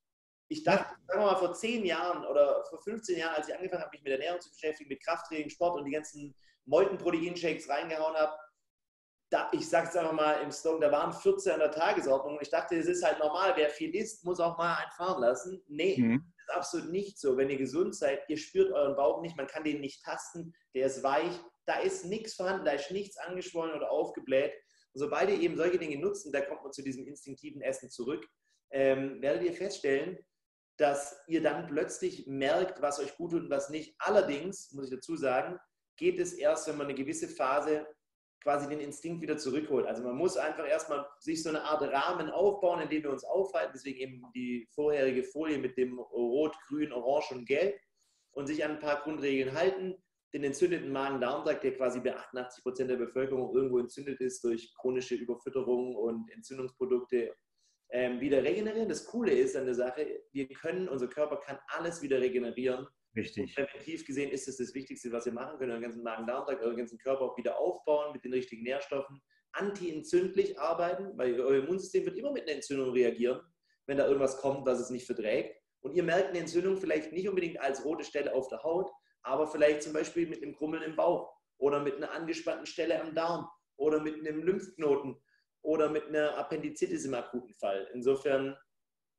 Ich dachte, sagen wir mal, vor zehn Jahren oder vor 15 Jahren, als ich angefangen habe, mich mit Ernährung zu beschäftigen, mit Krafttraining, Sport und die ganzen Molkenproteinshakes reingehauen habe, da, ich sage es einfach mal im Slogan, da waren 14 an der Tagesordnung und ich dachte, es ist halt normal, wer viel isst, muss auch mal einfahren lassen. Nee, mhm. das ist absolut nicht so. Wenn ihr gesund seid, ihr spürt euren Bauch nicht, man kann den nicht tasten, der ist weich, da ist nichts vorhanden, da ist nichts angeschwollen oder aufgebläht. Und sobald ihr eben solche Dinge nutzt, da kommt man zu diesem instinktiven Essen zurück, ähm, werdet ihr feststellen, dass ihr dann plötzlich merkt, was euch gut tut und was nicht. Allerdings, muss ich dazu sagen, geht es erst, wenn man eine gewisse Phase quasi den Instinkt wieder zurückholt. Also man muss einfach erstmal sich so eine Art Rahmen aufbauen, in dem wir uns aufhalten. Deswegen eben die vorherige Folie mit dem Rot, Grün, Orange und Gelb und sich an ein paar Grundregeln halten. Den entzündeten Magen-Darm-Trakt, der quasi bei 88 Prozent der Bevölkerung irgendwo entzündet ist durch chronische Überfütterung und Entzündungsprodukte, ähm, wieder regenerieren. Das Coole ist an der Sache, wir können, unser Körper kann alles wieder regenerieren Richtig. präventiv gesehen ist es das Wichtigste, was wir machen können, euren ganzen Magen-Darm-Trakt, euren ganzen Körper auch wieder aufbauen mit den richtigen Nährstoffen, anti-entzündlich arbeiten, weil euer Immunsystem wird immer mit einer Entzündung reagieren, wenn da irgendwas kommt, was es nicht verträgt. Und ihr merkt eine Entzündung vielleicht nicht unbedingt als rote Stelle auf der Haut, aber vielleicht zum Beispiel mit einem Krummeln im Bauch oder mit einer angespannten Stelle am Darm oder mit einem Lymphknoten oder mit einer Appendizitis im akuten Fall. Insofern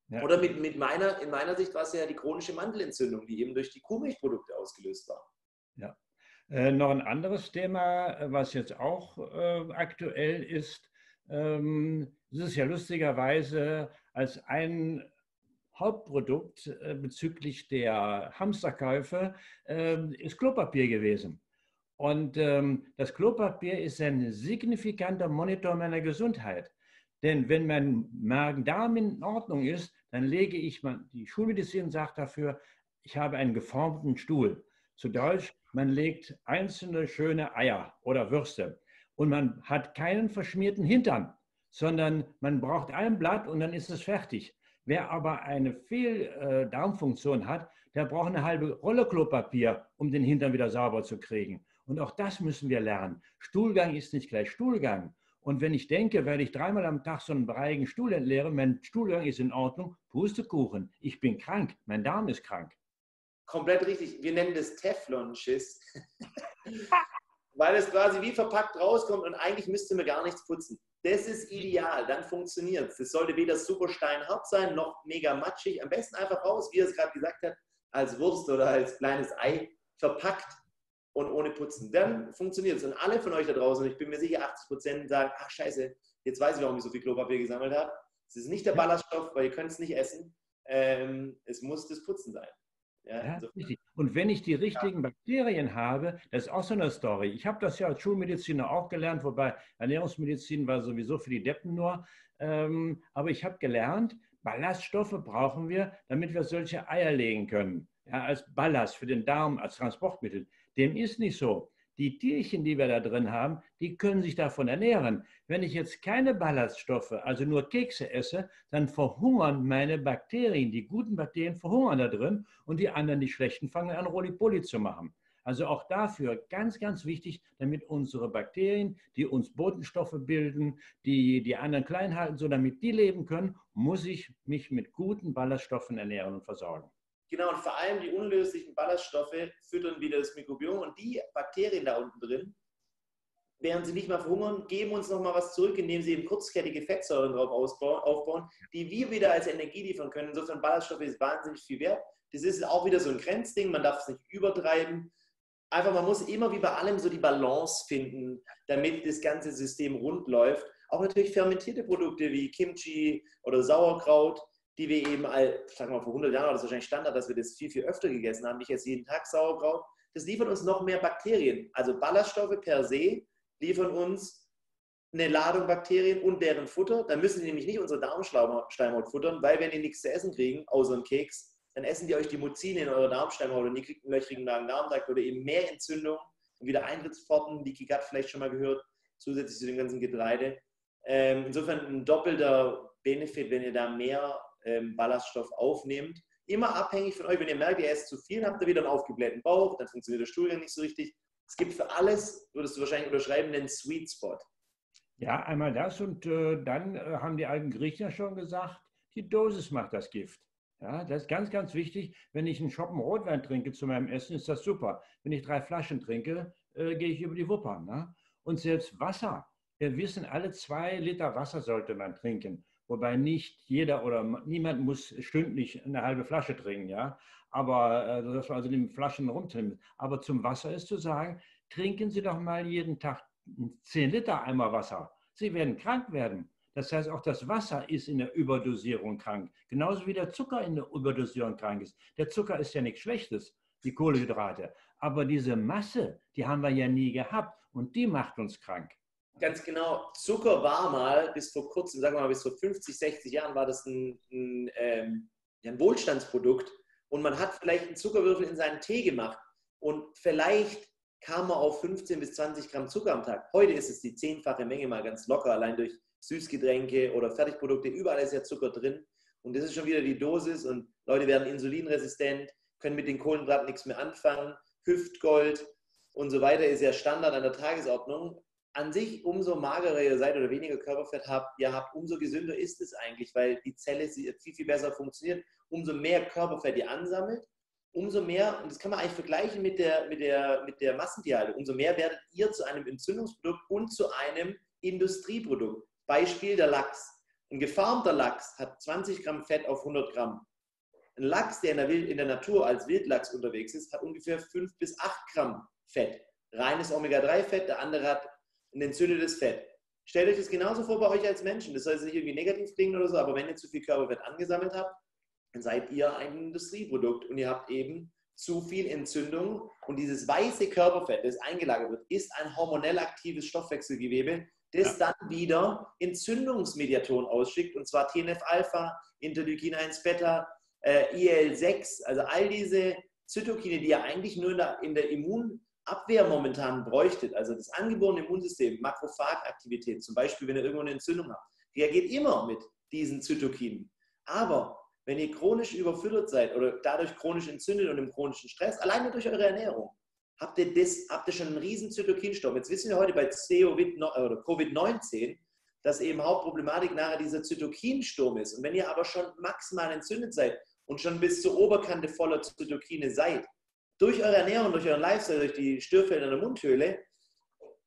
ja. Oder mit, mit meiner, in meiner Sicht war es ja die chronische Mandelentzündung, die eben durch die Kuhmilchprodukte ausgelöst war. Ja. Äh, noch ein anderes Thema, äh, was jetzt auch äh, aktuell ist. Ähm, es ist ja lustigerweise als ein Hauptprodukt äh, bezüglich der Hamsterkäufe äh, ist Klopapier gewesen. Und ähm, das Klopapier ist ein signifikanter Monitor meiner Gesundheit. Denn wenn mein Magen-Darm in Ordnung ist, dann lege ich, die Schulmedizin sagt dafür, ich habe einen geformten Stuhl. Zu Deutsch, man legt einzelne schöne Eier oder Würste und man hat keinen verschmierten Hintern, sondern man braucht ein Blatt und dann ist es fertig. Wer aber eine Fehldarmfunktion hat, der braucht eine halbe Rolle Klopapier, um den Hintern wieder sauber zu kriegen. Und auch das müssen wir lernen. Stuhlgang ist nicht gleich Stuhlgang. Und wenn ich denke, werde ich dreimal am Tag so einen breiigen Stuhl entleeren, mein Stuhlgang ist in Ordnung, Pustekuchen, ich bin krank, mein Darm ist krank. Komplett richtig. Wir nennen das Teflon-Schiss. *laughs* Weil es quasi wie verpackt rauskommt und eigentlich müsste man gar nichts putzen. Das ist ideal, dann funktioniert es. Es sollte weder super steinhart sein, noch mega matschig. Am besten einfach raus, wie er es gerade gesagt hat, als Wurst oder als kleines Ei verpackt und ohne Putzen. Dann funktioniert es. Und alle von euch da draußen, ich bin mir sicher, 80 Prozent sagen, ach scheiße, jetzt weiß ich, warum ich so viel Klopapier gesammelt habe. Es ist nicht der Ballaststoff, weil ihr könnt es nicht essen. Ähm, es muss das Putzen sein. Ja, so. Und wenn ich die richtigen ja. Bakterien habe, das ist auch so eine Story. Ich habe das ja als Schulmediziner auch gelernt, wobei Ernährungsmedizin war sowieso für die Deppen nur. Ähm, aber ich habe gelernt, Ballaststoffe brauchen wir, damit wir solche Eier legen können. Ja, als Ballast für den Darm, als Transportmittel. Dem ist nicht so. Die Tierchen, die wir da drin haben, die können sich davon ernähren. Wenn ich jetzt keine Ballaststoffe, also nur Kekse esse, dann verhungern meine Bakterien, die guten Bakterien verhungern da drin und die anderen, die schlechten, fangen an, Rollipoli zu machen. Also auch dafür ganz, ganz wichtig, damit unsere Bakterien, die uns Botenstoffe bilden, die die anderen klein halten, so damit die leben können, muss ich mich mit guten Ballaststoffen ernähren und versorgen. Genau, und vor allem die unlöslichen Ballaststoffe füttern wieder das Mikrobiom und die Bakterien da unten drin, während sie nicht mal verhungern, geben uns nochmal was zurück, indem sie eben kurzkettige Fettsäuren drauf aufbauen, die wir wieder als Energie liefern können. Insofern Ballaststoffe ist wahnsinnig viel wert. Das ist auch wieder so ein Grenzding, man darf es nicht übertreiben. Einfach, man muss immer wie bei allem so die Balance finden, damit das ganze System rund läuft. Auch natürlich fermentierte Produkte wie Kimchi oder Sauerkraut die wir eben, sagen wir mal, vor 100 Jahren war das wahrscheinlich Standard, dass wir das viel, viel öfter gegessen haben. Ich esse jeden Tag Sauerkraut. Das liefert uns noch mehr Bakterien. Also Ballaststoffe per se liefern uns eine Ladung Bakterien und deren Futter. Dann müssen die nämlich nicht unsere Darmschleimhaut futtern, weil wenn die nichts zu essen kriegen, außer einen Keks, dann essen die euch die Muzine in eurer Darmschleimhaut und die kriegt einen löchrigen Magen-Darm-Trakt oder eben mehr Entzündung und wieder Eintrittspforten, die Gut vielleicht schon mal gehört, zusätzlich zu dem ganzen Getreide. Ähm, insofern ein doppelter Benefit, wenn ihr da mehr ähm, Ballaststoff aufnehmt. Immer abhängig von euch, wenn ihr merkt, ihr esst zu viel, habt ihr wieder einen aufgeblähten Bauch, dann funktioniert der Stuhlgang nicht so richtig. Es gibt für alles, würdest du wahrscheinlich unterschreiben, einen Sweet Spot. Ja, einmal das und äh, dann äh, haben die alten Griechen schon gesagt, die Dosis macht das Gift. Ja, das ist ganz, ganz wichtig. Wenn ich einen Schoppen Rotwein trinke zu meinem Essen, ist das super. Wenn ich drei Flaschen trinke, äh, gehe ich über die Wupper. Ne? Und selbst Wasser. Wir wissen, alle zwei Liter Wasser sollte man trinken. Wobei nicht jeder oder niemand muss stündlich eine halbe Flasche trinken, ja. Aber äh, dass man also die Flaschen rumtrimmt. Aber zum Wasser ist zu sagen, trinken Sie doch mal jeden Tag 10 Liter Eimer Wasser. Sie werden krank werden. Das heißt, auch das Wasser ist in der Überdosierung krank. Genauso wie der Zucker in der Überdosierung krank ist. Der Zucker ist ja nichts Schlechtes, die Kohlenhydrate. Aber diese Masse, die haben wir ja nie gehabt und die macht uns krank. Ganz genau. Zucker war mal bis vor kurzem, sagen wir mal bis vor 50, 60 Jahren, war das ein, ein, ähm, ein Wohlstandsprodukt. Und man hat vielleicht einen Zuckerwürfel in seinen Tee gemacht. Und vielleicht kam man auf 15 bis 20 Gramm Zucker am Tag. Heute ist es die zehnfache Menge mal ganz locker, allein durch Süßgetränke oder Fertigprodukte. Überall ist ja Zucker drin. Und das ist schon wieder die Dosis. Und Leute werden insulinresistent, können mit den Kohlenhydraten nichts mehr anfangen. Hüftgold und so weiter ist ja Standard an der Tagesordnung. An sich, umso magerer ihr seid oder weniger Körperfett habt, ihr habt, umso gesünder ist es eigentlich, weil die Zelle viel, viel besser funktioniert. Umso mehr Körperfett ihr ansammelt, umso mehr, und das kann man eigentlich vergleichen mit der, mit der, mit der Massentierhaltung, umso mehr werdet ihr zu einem Entzündungsprodukt und zu einem Industrieprodukt. Beispiel der Lachs. Ein gefarmter Lachs hat 20 Gramm Fett auf 100 Gramm. Ein Lachs, der in der, in der Natur als Wildlachs unterwegs ist, hat ungefähr 5 bis 8 Gramm Fett. Reines Omega-3-Fett, der andere hat ein entzündetes Fett. Stellt euch das genauso vor bei euch als Menschen. Das soll jetzt nicht irgendwie negativ klingen oder so, aber wenn ihr zu viel Körperfett angesammelt habt, dann seid ihr ein Industrieprodukt und ihr habt eben zu viel Entzündung. Und dieses weiße Körperfett, das eingelagert wird, ist ein hormonell aktives Stoffwechselgewebe, das ja. dann wieder Entzündungsmediatoren ausschickt, und zwar TNF-Alpha, Interleukin 1-Beta, äh, IL-6, also all diese Zytokine, die ihr eigentlich nur in der, in der Immunabwehr momentan bräuchtet, also das angeborene Immunsystem, Makrophagaktivität, zum Beispiel, wenn ihr irgendwo eine Entzündung habt, reagiert immer mit diesen Zytokinen. Aber wenn ihr chronisch überfüttert seid oder dadurch chronisch entzündet und im chronischen Stress, alleine durch eure Ernährung, habt ihr, das, habt ihr schon einen riesen Zytokinstau. Jetzt wissen wir heute bei Covid-19, dass eben Hauptproblematik nachher dieser Zytokinsturm ist. Und wenn ihr aber schon maximal entzündet seid und schon bis zur Oberkante voller Zytokine seid, durch eure Ernährung, durch euren Lifestyle, durch die Störfelder der Mundhöhle,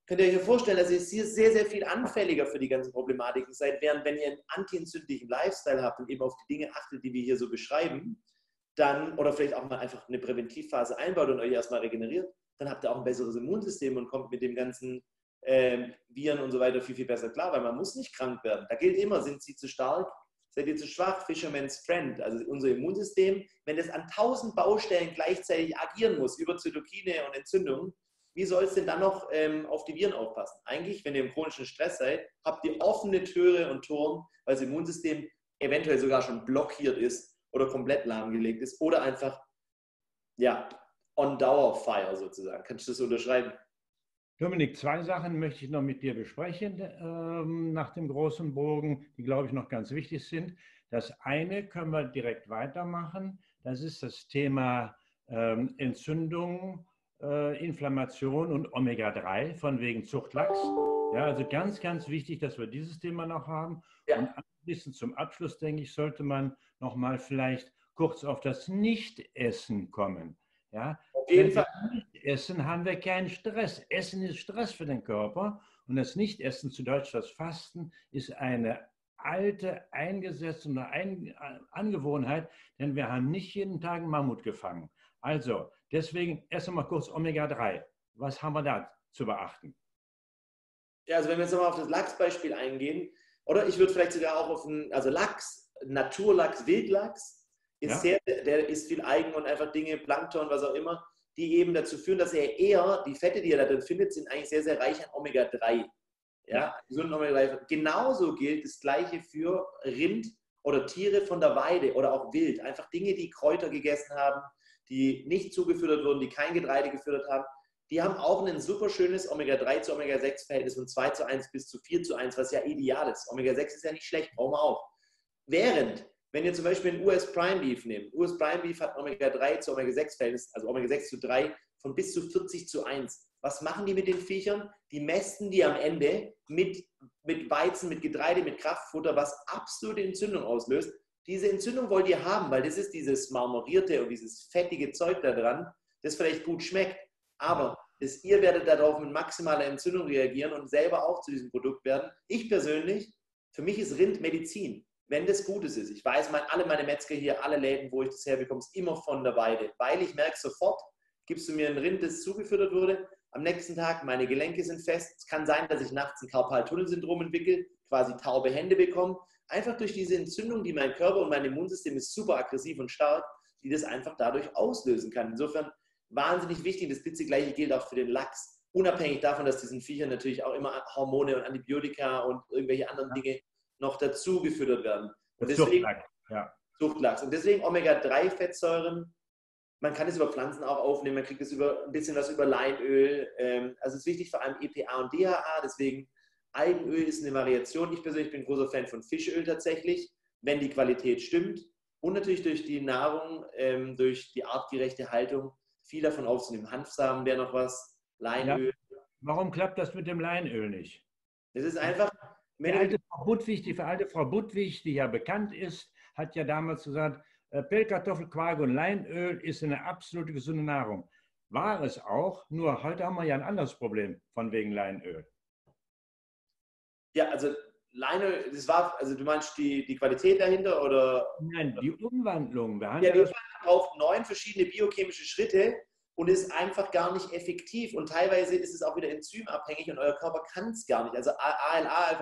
könnt ihr euch vorstellen, dass ihr hier sehr, sehr viel anfälliger für die ganzen Problematiken seid, während wenn ihr einen antientzündlichen Lifestyle habt und eben auf die Dinge achtet, die wir hier so beschreiben, dann, oder vielleicht auch mal einfach eine Präventivphase einbaut und euch erstmal regeneriert, dann habt ihr auch ein besseres Immunsystem und kommt mit dem ganzen äh, Viren und so weiter viel, viel besser klar, weil man muss nicht krank werden. Da gilt immer, sind sie zu stark, seid ihr zu schwach, Fisherman's Friend, also unser Immunsystem, wenn es an tausend Baustellen gleichzeitig agieren muss, über Zytokine und Entzündungen, wie soll es denn dann noch ähm, auf die Viren aufpassen? Eigentlich, wenn ihr im chronischen Stress seid, habt ihr offene Türe und Toren, weil das Immunsystem eventuell sogar schon blockiert ist oder komplett lahmgelegt ist oder einfach, ja, on Dauerfire sozusagen. Kannst du das unterschreiben? Dominik, zwei Sachen möchte ich noch mit dir besprechen ähm, nach dem großen Bogen, die, glaube ich, noch ganz wichtig sind. Das eine können wir direkt weitermachen. Das ist das Thema ähm, Entzündung, äh, Inflammation und Omega-3 von wegen Zuchtlachs. Ja, also ganz, ganz wichtig, dass wir dieses Thema noch haben. Ja. Und anschließend zum Abschluss, denke ich, sollte man noch mal vielleicht kurz auf das Nichtessen kommen. Ja? Auf jeden Wenn wir nicht essen, haben wir keinen Stress. Essen ist Stress für den Körper. Und das Nichtessen, zu Deutsch das Fasten, ist eine alte, eingesetzte Ein Angewohnheit, denn wir haben nicht jeden Tag einen Mammut gefangen. Also, deswegen erst einmal kurz Omega-3. Was haben wir da zu beachten? Ja, also wenn wir jetzt nochmal auf das Lachsbeispiel eingehen, oder ich würde vielleicht sogar auch auf einen, also Lachs, Naturlachs, Wildlachs, ist ja. sehr, der ist viel Eigen und einfach Dinge, Plankton, was auch immer, die eben dazu führen, dass er eher, die Fette, die er da drin findet, sind eigentlich sehr, sehr reich an Omega-3. Ja, gesunden Omega-3. Genauso gilt das Gleiche für Rind oder Tiere von der Weide oder auch Wild. Einfach Dinge, die Kräuter gegessen haben, die nicht zugefüttert wurden, die kein Getreide gefüttert haben. Die haben auch ein super schönes Omega-3 zu Omega-6-Verhältnis von 2 zu 1 bis zu 4 zu 1, was ja ideal ist. Omega-6 ist ja nicht schlecht, brauchen wir auch. Während, wenn ihr zum Beispiel ein US Prime Beef nehmt, US Prime Beef hat Omega-3 zu Omega-6-Verhältnis, also Omega-6 zu 3 von bis zu 40 zu 1. Was machen die mit den Viechern? Die mästen die am Ende mit, mit Weizen, mit Getreide, mit Kraftfutter, was absolute Entzündung auslöst. Diese Entzündung wollt ihr haben, weil das ist dieses marmorierte und dieses fettige Zeug da dran, das vielleicht gut schmeckt. Aber das, ihr werdet darauf mit maximaler Entzündung reagieren und selber auch zu diesem Produkt werden. Ich persönlich, für mich ist Rind Medizin, wenn das Gutes ist. Ich weiß, mein, alle meine Metzger hier, alle Läden, wo ich das herbekomme, ist immer von der Weide, weil ich merke sofort, gibst du mir ein Rind, das zugefüttert wurde, am nächsten Tag, meine Gelenke sind fest. Es kann sein, dass ich nachts ein Karpaltunnelsyndrom entwickle, quasi taube Hände bekomme. Einfach durch diese Entzündung, die mein Körper und mein Immunsystem ist super aggressiv und stark, die das einfach dadurch auslösen kann. Insofern wahnsinnig wichtig. Das gleiche gilt auch für den Lachs. Unabhängig davon, dass diesen Viechern natürlich auch immer Hormone und Antibiotika und irgendwelche anderen Dinge noch dazu gefüttert werden. Und deswegen, Zuchtlachs, ja. Zuchtlachs. Und deswegen Omega-3-Fettsäuren man kann es über Pflanzen auch aufnehmen, man kriegt es über ein bisschen was über Leinöl. Ähm, also es ist wichtig vor allem EPA und DHA, deswegen Algenöl ist eine Variation. Ich persönlich bin großer Fan von Fischöl tatsächlich, wenn die Qualität stimmt. Und natürlich durch die Nahrung, ähm, durch die artgerechte Haltung, viel davon aufzunehmen. Hanfsamen wäre noch was, Leinöl. Ja. Warum klappt das mit dem Leinöl nicht? Es ist einfach. Die alte Frau Budwig, die alte Frau Budwig, die ja bekannt ist, hat ja damals gesagt, äh, Pellkartoffel, Quark und Leinöl ist eine absolute gesunde Nahrung. War es auch, nur heute haben wir ja ein anderes Problem von wegen Leinöl. Ja, also Leinöl, das war, also du meinst die, die Qualität dahinter oder? Nein, die Umwandlung. ja, die Umwandlung braucht neun verschiedene biochemische Schritte und ist einfach gar nicht effektiv. Und teilweise ist es auch wieder enzymabhängig und euer Körper kann es gar nicht. Also ALA,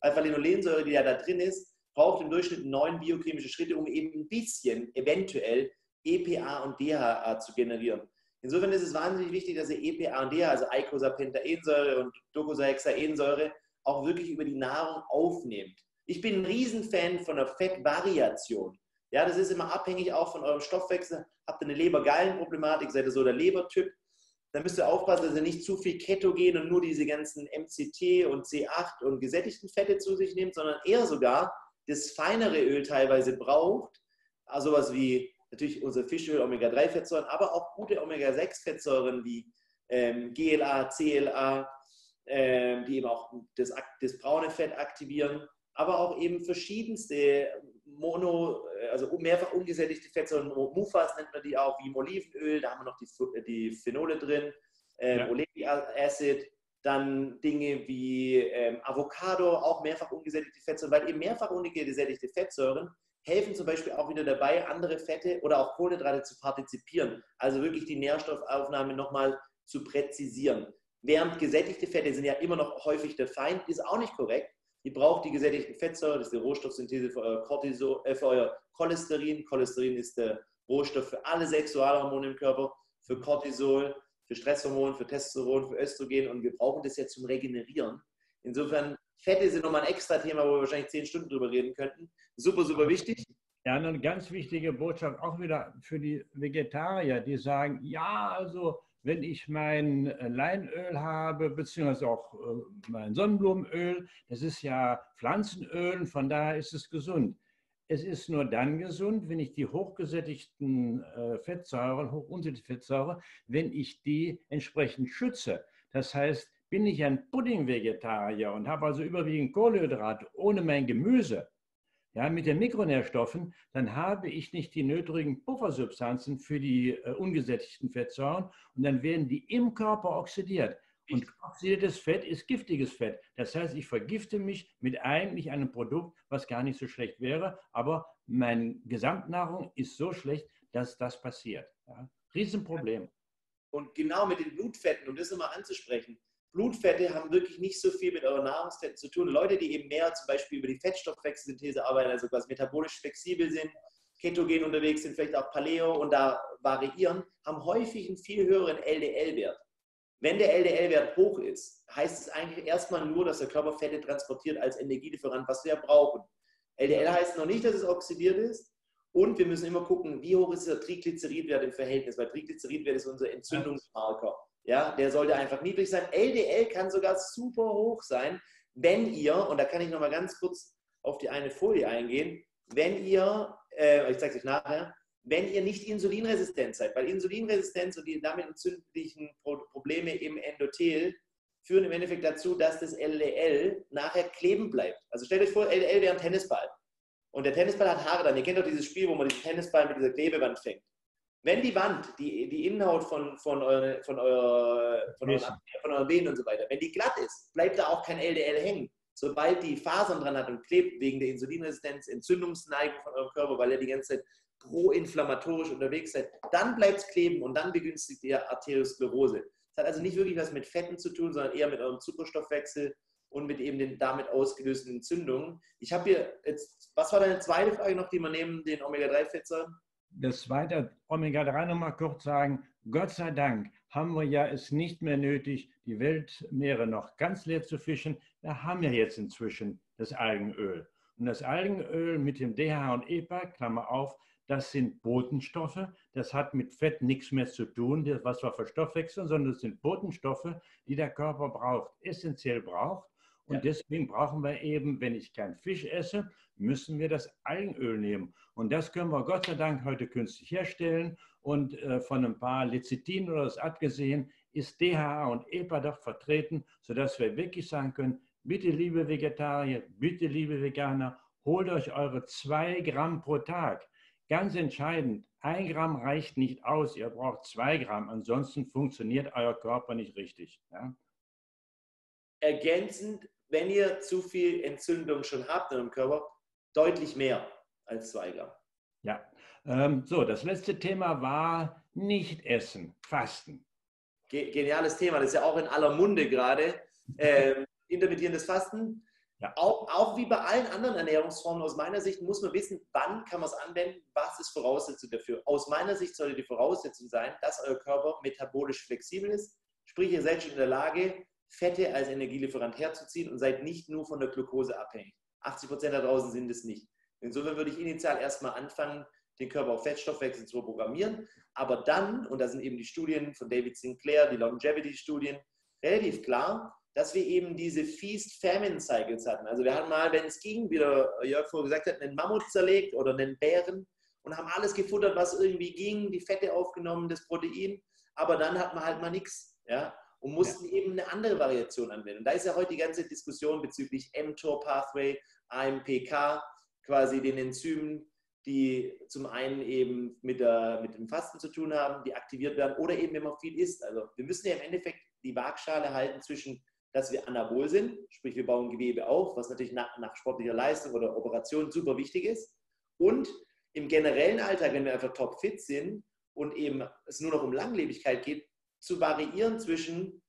Alpha-Linolensäure, die ja da drin ist, braucht im Durchschnitt neun biochemische Schritte, um eben ein bisschen eventuell EPA und DHA zu generieren. Insofern ist es wahnsinnig wichtig, dass ihr EPA und DHA, also Eicosapentaensäure und Docosahexaensäure, auch wirklich über die Nahrung aufnehmt. Ich bin ein Riesenfan von der Fettvariation. Ja, das ist immer abhängig auch von eurem Stoffwechsel. Habt ihr eine Leber-Gallen-Problematik, seid ihr so der Lebertyp, dann müsst ihr aufpassen, dass ihr nicht zu viel Ketogen und nur diese ganzen MCT und C8 und gesättigten Fette zu sich nehmt, sondern eher sogar das feinere Öl teilweise braucht, also was wie natürlich unser Fischöl, Omega-3-Fettsäuren, aber auch gute Omega-6-Fettsäuren wie ähm, GLA, CLA, ähm, die eben auch das, das, braune Fett aktivieren, aber auch eben verschiedenste Mono, also mehrfach ungesättigte Fettsäuren, Mufas nennt man die auch, wie im Olivenöl, da haben wir noch die, die Phenole drin, ähm, ja. Oleic Acid, dann Dinge wie ähm, Avocado, auch mehrfach ungesättigte Fettsäuren, weil eben mehrfach ungesättigte Fettsäuren helfen zum Beispiel auch wieder dabei, andere Fette oder auch Kohlenhydrate zu partizipieren. Also wirklich die Nährstoffaufnahme nochmal zu präzisieren. Während gesättigte Fette sind ja immer noch häufig der Feind, ist auch nicht korrekt. Ihr braucht die gesättigten Fettsäuren, das ist die Rohstoffsynthese für euer, Cortisol, äh, für euer Cholesterin. Cholesterin ist der Rohstoff für alle Sexualhormone im Körper, für Cortisol, für Stresshormon, für Testosteron, für Östrogen und wir brauchen das ja zum Regenerieren. Insofern, Fette sind nochmal ein extra Thema, wo wir wahrscheinlich zehn Stunden drüber reden könnten. Super, super wichtig. Ja, eine ganz wichtige Botschaft auch wieder für die Vegetarier, die sagen, ja, also wenn ich mein Leinöl habe, beziehungsweise auch äh, mein Sonnenblumenöl, das ist ja Pflanzenöl, von daher ist es gesund. Es ist nur dann gesund, wenn ich die hochgesättigten äh, Fettsäuren, hochunsättigte Fettsäuren, wenn ich die entsprechend schütze. Das heißt, bin ich ein Pudding-Vegetarier und habe also überwiegend Kohlenhydrate ohne mein Gemüse, ja, mit den Mikronährstoffen, dann habe ich nicht die nötigen Puffersubstanzen für die äh, ungesättigten Fettsäuren und dann werden die im Körper oxidiert. Und oxidiertes Fett ist giftiges Fett. Das heißt, ich vergifte mich mit eigentlich einem Produkt, was gar nicht so schlecht wäre, aber meine Gesamtnahrung ist so schlecht, dass das passiert. Ja? Riesenproblem. Und genau mit den Blutfetten, um das nochmal anzusprechen, Blutfette haben wirklich nicht so viel mit euren Nahrungsfetten zu tun. Leute, die eben mehr zum Beispiel über die Fettstoffwechselsynthese arbeiten, also quasi metabolisch flexibel sind, ketogen unterwegs sind, vielleicht auch Paleo und da variieren, haben häufig einen viel höheren LDL-Wert. Wenn der LDL-Wert hoch ist, heißt es eigentlich erstmal nur, dass der Körper Fette transportiert als Energielieferant, was wir brauchen. LDL heißt noch nicht, dass es oxidiert ist. Und wir müssen immer gucken, wie hoch ist der Triglyceridwert im Verhältnis, weil Triglyceridwert ist unser Entzündungsmarker. Ja, der sollte einfach niedrig sein. LDL kann sogar super hoch sein, wenn ihr, und da kann ich nochmal ganz kurz auf die eine Folie eingehen, wenn ihr, äh, ich zeige es euch nachher, wenn ihr nicht insulinresistent seid, weil Insulinresistenz und die damit entzündlichen Probleme im Endothel führen im Endeffekt dazu, dass das LDL nachher kleben bleibt. Also stellt euch vor, LDL wäre ein Tennisball. Und der Tennisball hat Haare dann. Ihr kennt doch dieses Spiel, wo man den Tennisball mit dieser Klebewand fängt. Wenn die Wand, die, die Innenhaut von, von, eure, von, eurer, von, euren, von euren Venen und so weiter, wenn die glatt ist, bleibt da auch kein LDL hängen. Sobald die Fasern dran hat und klebt, wegen der Insulinresistenz, Entzündungsneigung von eurem Körper, weil ihr die ganze Zeit proinflammatorisch unterwegs seid, dann bleibt es kleben und dann begünstigt ihr Arteriosklerose. Das hat also nicht wirklich was mit Fetten zu tun, sondern eher mit eurem Zuckerstoffwechsel und mit eben den damit ausgelösten Entzündungen. Ich habe hier jetzt, was war deine zweite Frage noch, die man neben den Omega-3-Fettsäuren? Das zweite Omega-3 nochmal kurz sagen. Gott sei Dank haben wir ja es nicht mehr nötig, die Weltmeere noch ganz leer zu fischen. Wir haben ja jetzt inzwischen das Algenöl. Und das Algenöl mit dem DHA und EPA, Klammer auf, das sind Botenstoffe. Das hat mit Fett nichts mehr zu tun, was wir verstoffwechseln, sondern das sind Botenstoffe, die der Körper braucht, essentiell braucht. Und ja. deswegen brauchen wir eben, wenn ich keinen Fisch esse, müssen wir das Algenöl nehmen. Und das können wir Gott sei Dank heute künstlich herstellen. Und äh, von ein paar Lecithin oder das abgesehen, ist DHA und EPA doch vertreten, sodass wir wirklich sagen können, bitte liebe Vegetarier, bitte liebe Veganer, holt euch eure zwei Gramm pro Tag. Ganz entscheidend, ein Gramm reicht nicht aus, ihr braucht zwei Gramm, ansonsten funktioniert euer Körper nicht richtig. Ja? Ergänzend, wenn ihr zu viel Entzündung schon habt in eurem Körper, deutlich mehr als zwei Gramm. Ja, ähm, so, das letzte Thema war nicht essen, fasten. Geniales Thema, das ist ja auch in aller Munde gerade. Ähm, *laughs* intermittierendes Fasten ja. Auch, auch wie bei allen anderen Ernährungsformen aus meiner Sicht muss man wissen, wann kann man es anwenden, was ist Voraussetzung dafür. Aus meiner Sicht sollte die Voraussetzung sein, dass euer Körper metabolisch flexibel ist, sprich ihr seid schon in der Lage, Fette als Energielieferant herzuziehen und seid nicht nur von der Glucose abhängig. 80 Prozent da draußen sind es nicht. Insofern würde ich initial erstmal anfangen, den Körper auf Fettstoffwechsel zu programmieren. Aber dann, und da sind eben die Studien von David Sinclair, die Longevity-Studien, relativ klar, dass wir eben diese Feast-Famine-Cycles hatten. Also wir hatten mal, wenn es ging, wie der Jörg vorher gesagt hat, einen Mammut zerlegt oder einen Bären und haben alles gefuttert, was irgendwie ging, die Fette aufgenommen, das Protein, aber dann hat man halt mal nichts. Ja? Und mussten ja. eben eine andere Variation anwenden. Und da ist ja heute die ganze Diskussion bezüglich mTOR-Pathway, AMPK, quasi den Enzymen, die zum einen eben mit, der, mit dem Fasten zu tun haben, die aktiviert werden oder eben, wenn man viel isst. Also wir müssen ja im Endeffekt die Waagschale halten zwischen dass wir anabol sind, sprich wir bauen Gewebe auf, was natürlich nach, nach sportlicher Leistung oder Operation super wichtig ist. Und im generellen Alltag, wenn wir einfach topfit sind und eben es nur noch um Langlebigkeit geht, zu variieren zwischen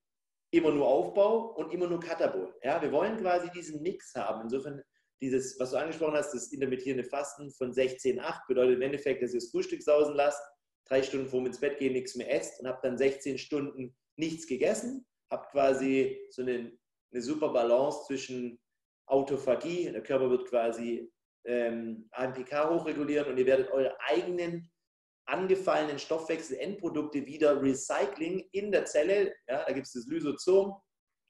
immer nur Aufbau und immer nur Katabol. Ja, wir wollen quasi diesen Mix haben. Insofern dieses, was du angesprochen hast, das intermittierende Fasten von 16,8 bedeutet im Endeffekt, dass ihr das Frühstück sausen lasst, drei Stunden vorm ins Bett gehen, nichts mehr esst und habt dann 16 Stunden nichts gegessen habt quasi so eine, eine super Balance zwischen Autophagie, der Körper wird quasi ähm, AMPK hochregulieren und ihr werdet eure eigenen angefallenen Stoffwechsel-Endprodukte wieder recycling in der Zelle. Ja, da gibt es das Lysozom.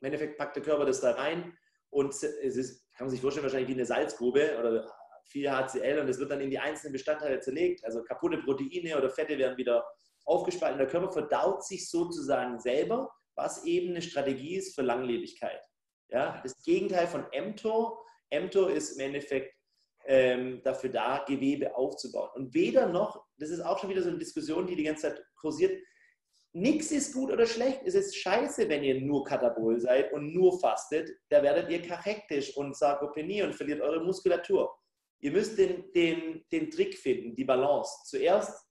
Im Endeffekt packt der Körper das da rein und es ist, kann man sich vorstellen, wahrscheinlich wie eine Salzgrube oder viel HCl und es wird dann in die einzelnen Bestandteile zerlegt. Also kaputte Proteine oder Fette werden wieder aufgespalten. Der Körper verdaut sich sozusagen selber was eben eine Strategie ist für Langlebigkeit. Ja, das Gegenteil von mTOR. mTOR ist im Endeffekt ähm, dafür da, Gewebe aufzubauen. Und weder noch, das ist auch schon wieder so eine Diskussion, die die ganze Zeit kursiert, nichts ist gut oder schlecht. Es ist scheiße, wenn ihr nur Katabol seid und nur fastet. Da werdet ihr kachektisch und Sarkopenie und verliert eure Muskulatur. Ihr müsst den, den, den Trick finden, die Balance. Zuerst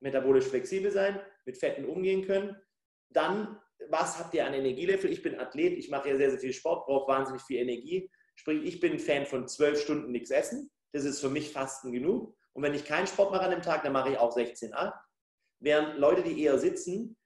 metabolisch flexibel sein, mit Fetten umgehen können, dann was habt ihr an Energielevel? Ich bin Athlet, ich mache ja sehr, sehr viel Sport, brauche wahnsinnig viel Energie. Sprich, ich bin ein Fan von zwölf Stunden nichts essen. Das ist für mich Fasten genug. Und wenn ich keinen Sport mache an dem Tag, dann mache ich auch 16,8. Während Leute, die eher sitzen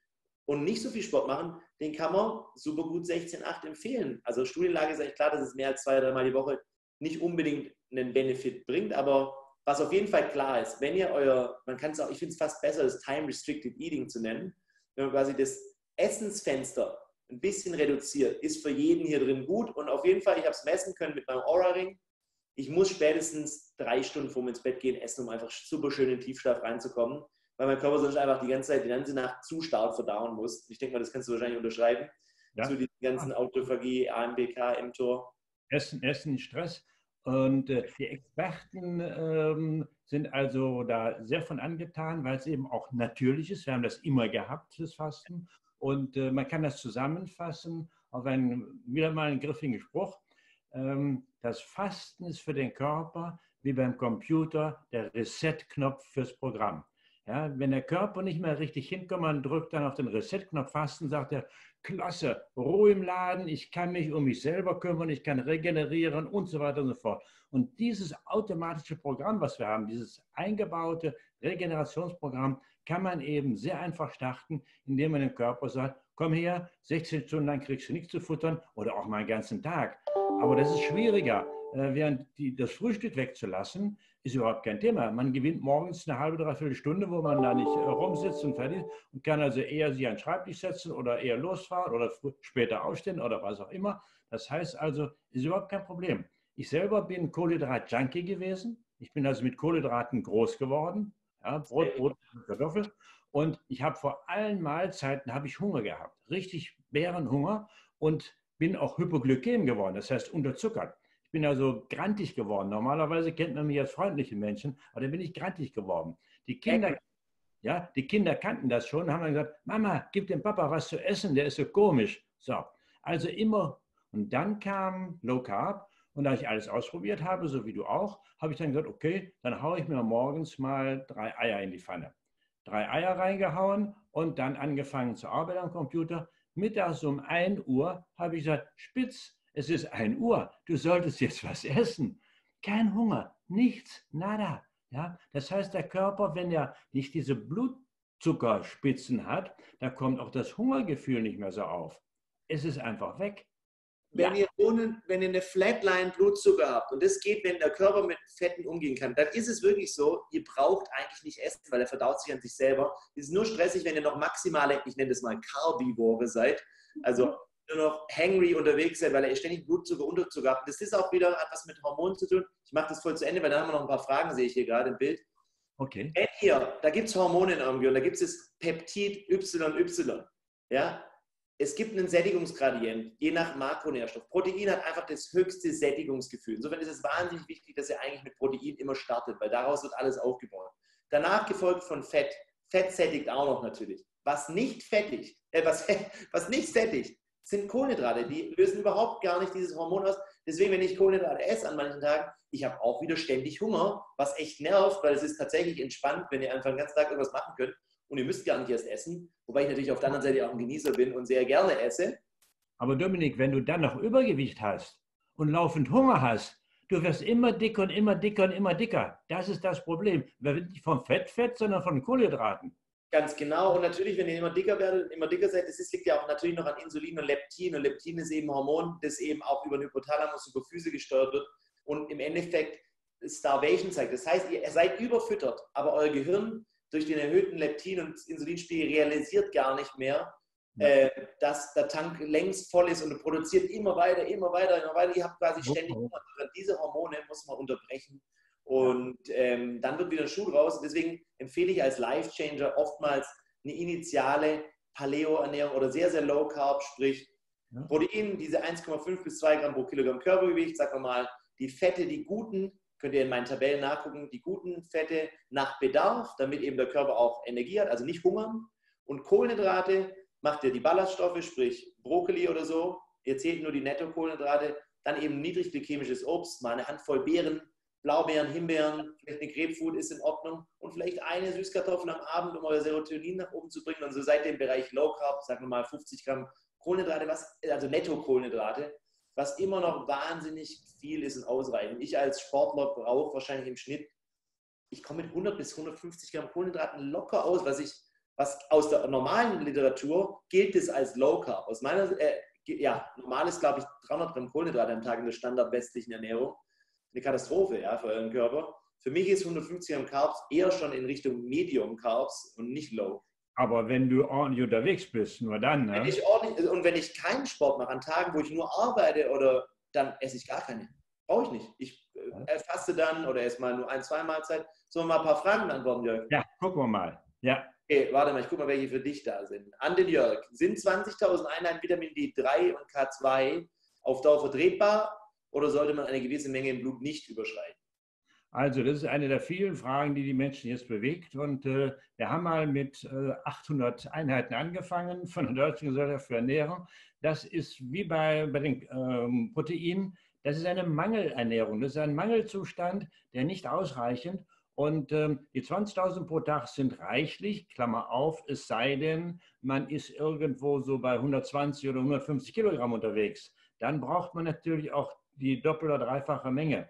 und nicht so viel Sport machen, den kann man super gut 16,8 empfehlen. Also Studienlage ist eigentlich klar, dass es mehr als zwei, dreimal die Woche nicht unbedingt einen Benefit bringt, aber was auf jeden Fall klar ist, wenn ihr euer, man kann es auch, ich finde es fast besser, das Time Restricted Eating zu nennen, wenn man quasi das Essensfenster ein bisschen reduziert, ist für jeden hier drin gut. Und auf jeden Fall, ich habe es messen können mit meinem Aura-Ring. Ich muss spätestens drei Stunden vor mir ins Bett gehen, essen, um einfach super schön in den Tiefschlaf reinzukommen, weil mein Körper sonst einfach die ganze Zeit, die ganze Nacht zu stark verdauen muss. Ich denke mal, das kannst du wahrscheinlich unterschreiben. Ja. Zu diesen ganzen Autophagie, AMBK, mTOR. Essen, Essen, Stress. Und äh, die Experten ähm, sind also da sehr von angetan, weil es eben auch natürlich ist. Wir haben das immer gehabt, das Fasten. Und äh, man kann das zusammenfassen auf einen wieder mal einen griffigen Spruch. Ähm, das Fasten ist für den Körper wie beim Computer der Reset-Knopf fürs Programm. Ja, wenn der Körper nicht mehr richtig hinkommt, man drückt dann auf den Reset-Knopf Fasten, sagt er, klasse, Ruhe im Laden, ich kann mich um mich selber kümmern, ich kann regenerieren und so weiter und so fort. Und dieses automatische Programm, was wir haben, dieses eingebaute Regenerationsprogramm, kann man eben sehr einfach starten, indem man dem Körper sagt, komm her, 16 Stunden lang kriegst du nichts zu futtern oder auch mal einen ganzen Tag. Aber das ist schwieriger, äh, während die, das Frühstück wegzulassen, ist überhaupt kein Thema. Man gewinnt morgens eine halbe, dreiviertel Stunde, wo man da nicht äh, rumsitzt und fertig und kann also eher sich an den Schreibtisch setzen oder eher losfahren oder später aufstehen oder was auch immer. Das heißt also, ist überhaupt kein Problem. Ich selber bin Kohlenhydrat-Junkie gewesen. Ich bin also mit Kohlenhydraten groß geworden. Ja, Brot, Brot, Kartoffel. Und ich habe vor allen Mahlzeiten habe ich Hunger gehabt. Richtig Bärenhunger und bin auch hypoglykäm geworden, das heißt unterzuckert bin also grantig geworden. Normalerweise kennt man mich als freundliche Menschen, aber dann bin ich grantig geworden. Die Kinder, ja, die Kinder kannten das schon, haben dann gesagt, Mama, gib dem Papa was zu essen, der ist so komisch. So, also immer. Und dann kam Low Carb und da ich alles ausprobiert habe, so wie du auch, habe ich dann gesagt, okay, dann haue ich mir morgens mal drei Eier in die Pfanne. Drei Eier reingehauen und dann angefangen zu arbeiten am Computer. Mittags um 1 Uhr habe ich gesagt, spitz, es ist ein Uhr, du solltest jetzt *laughs* was essen. Kein Hunger, nichts, nada. Ja, das heißt, der Körper, wenn er nicht diese Blutzuckerspitzen hat, da kommt auch das Hungergefühl nicht mehr so auf. Es ist einfach weg. Wenn, ja. ihr ohne, wenn ihr eine Flatline Blutzucker habt und das geht, wenn der Körper mit Fetten umgehen kann, dann ist es wirklich so, ihr braucht eigentlich nicht essen, weil er verdaut sich an sich selber. Es ist nur stressig, wenn ihr noch maximale, ich nenne das mal Carbivore seid, also nur noch hangry unterwegs seid, weil er ständig Blutzucker, Unterzucker hat. Das ist auch wieder hat was mit Hormonen zu tun. Ich mache das voll zu Ende, weil da haben wir noch ein paar Fragen, sehe ich hier gerade im Bild. Okay. Wenn hier, da gibt es Hormone irgendwie und da gibt es das Peptid YY. Ja? Es gibt einen Sättigungsgradient, je nach Makronährstoff. Protein hat einfach das höchste Sättigungsgefühl. Insofern ist es wahnsinnig wichtig, dass ihr eigentlich mit Protein immer startet, weil daraus wird alles aufgebaut. Danach gefolgt von Fett. Fett sättigt auch noch natürlich. Was nicht fettigt, äh, was, *laughs* was nicht sättigt, sind Kohlenhydrate. Die lösen überhaupt gar nicht dieses Hormon aus. Deswegen, wenn ich Kohlenhydrate esse an manchen Tagen, ich habe auch wieder ständig Hunger, was echt nervt, weil es ist tatsächlich entspannt, wenn ihr einfach den ganzen Tag irgendwas machen könnt und ihr müsst gar nicht erst essen. Wobei ich natürlich auf der anderen Seite auch ein Genießer bin und sehr gerne esse. Aber Dominik, wenn du dann noch Übergewicht hast und laufend Hunger hast, du wirst immer dicker und immer dicker und immer dicker. Das ist das Problem. Wir sind nicht vom Fett fett, sondern von Kohlenhydraten. Ganz genau. Und natürlich, wenn ihr immer dicker werdet, immer dicker seid, das ist, liegt ja auch natürlich noch an Insulin und Leptin. Und Leptin ist eben ein Hormon, das eben auch über den Hypothalamus, über Füße gesteuert wird und im Endeffekt Starvation zeigt. Das heißt, ihr seid überfüttert, aber euer Gehirn durch den erhöhten Leptin- und Insulinspiegel realisiert gar nicht mehr, ja. äh, dass der Tank längst voll ist und produziert immer weiter, immer weiter, immer weiter. Ihr habt quasi ständig Hunger. Diese Hormone muss man unterbrechen. Und ähm, dann wird wieder ein Schuh draus. Deswegen empfehle ich als Life-Changer oftmals eine initiale Paleo-Ernährung oder sehr, sehr Low Carb, sprich ja. Protein, diese 1,5 bis 2 Gramm pro Kilogramm Körpergewicht, sagen wir mal, die Fette, die guten, könnt ihr in meinen Tabellen nachgucken, die guten Fette nach Bedarf, damit eben der Körper auch Energie hat, also nicht hungern. Und Kohlenhydrate macht ihr die Ballaststoffe, sprich Brokkoli oder so. Ihr zählt nur die Netto-Kohlenhydrate, dann eben niedrig glykämisches Obst, mal eine Handvoll Beeren, Blaubeeren, Himbeeren, vielleicht eine Grapefruit ist in Ordnung und vielleicht eine Süßkartoffel am Abend, um euer Serotonin nach oben zu bringen. Und so seid ihr im Bereich Low Carb, sagen wir mal 50 Gramm Kohlenhydrate, was, also Netto-Kohlenhydrate, was immer noch wahnsinnig viel ist und ausreichend. Ich als Sportler brauche wahrscheinlich im Schnitt, ich komme mit 100 bis 150 Gramm Kohlenhydraten locker aus, was ich, was aus der normalen Literatur gilt es als Low Carb. Aus meiner, äh, ja, normal ist, glaube ich, 300 Gramm Kohlenhydrate am Tag in der standardwestlichen Ernährung eine Katastrophe ja, für euren Körper. Für mich ist 150 Gramm Carbs eher schon in Richtung Medium Carbs und nicht Low. Aber wenn du ordentlich unterwegs bist, nur dann. Ne? Wenn ich ordentlich, und wenn ich keinen Sport mache, an Tagen, wo ich nur arbeite, oder dann esse ich gar keine. Brauche ich nicht. Ich äh, faste dann oder erstmal nur ein, zwei Mahlzeit. Sollen wir mal ein paar Fragen beantworten, Jörg? Ja, gucken wir mal. Ja. Okay, warte mal, ich gucke mal, welche für dich da sind. An den Jörg. Sind 20.000 Einheiten Vitamin D3 und K2 auf Dauer vertretbar oder sollte man eine gewisse Menge im Blut nicht überschreiten? Also das ist eine der vielen Fragen, die die Menschen jetzt bewegt. Und äh, wir haben mal mit äh, 800 Einheiten angefangen *laughs* von der Deutschen Gesellschaft für Ernährung. Das ist wie bei, bei den ähm, Proteinen, das ist eine Mangelernährung. Das ist ein Mangelzustand, der nicht ausreichend. Und ähm, die 20.000 pro Tag sind reichlich, Klammer auf, es sei denn, man ist irgendwo so bei 120 oder 150 Kilogramm unterwegs. Dann braucht man natürlich auch die doppel- oder dreifache Menge.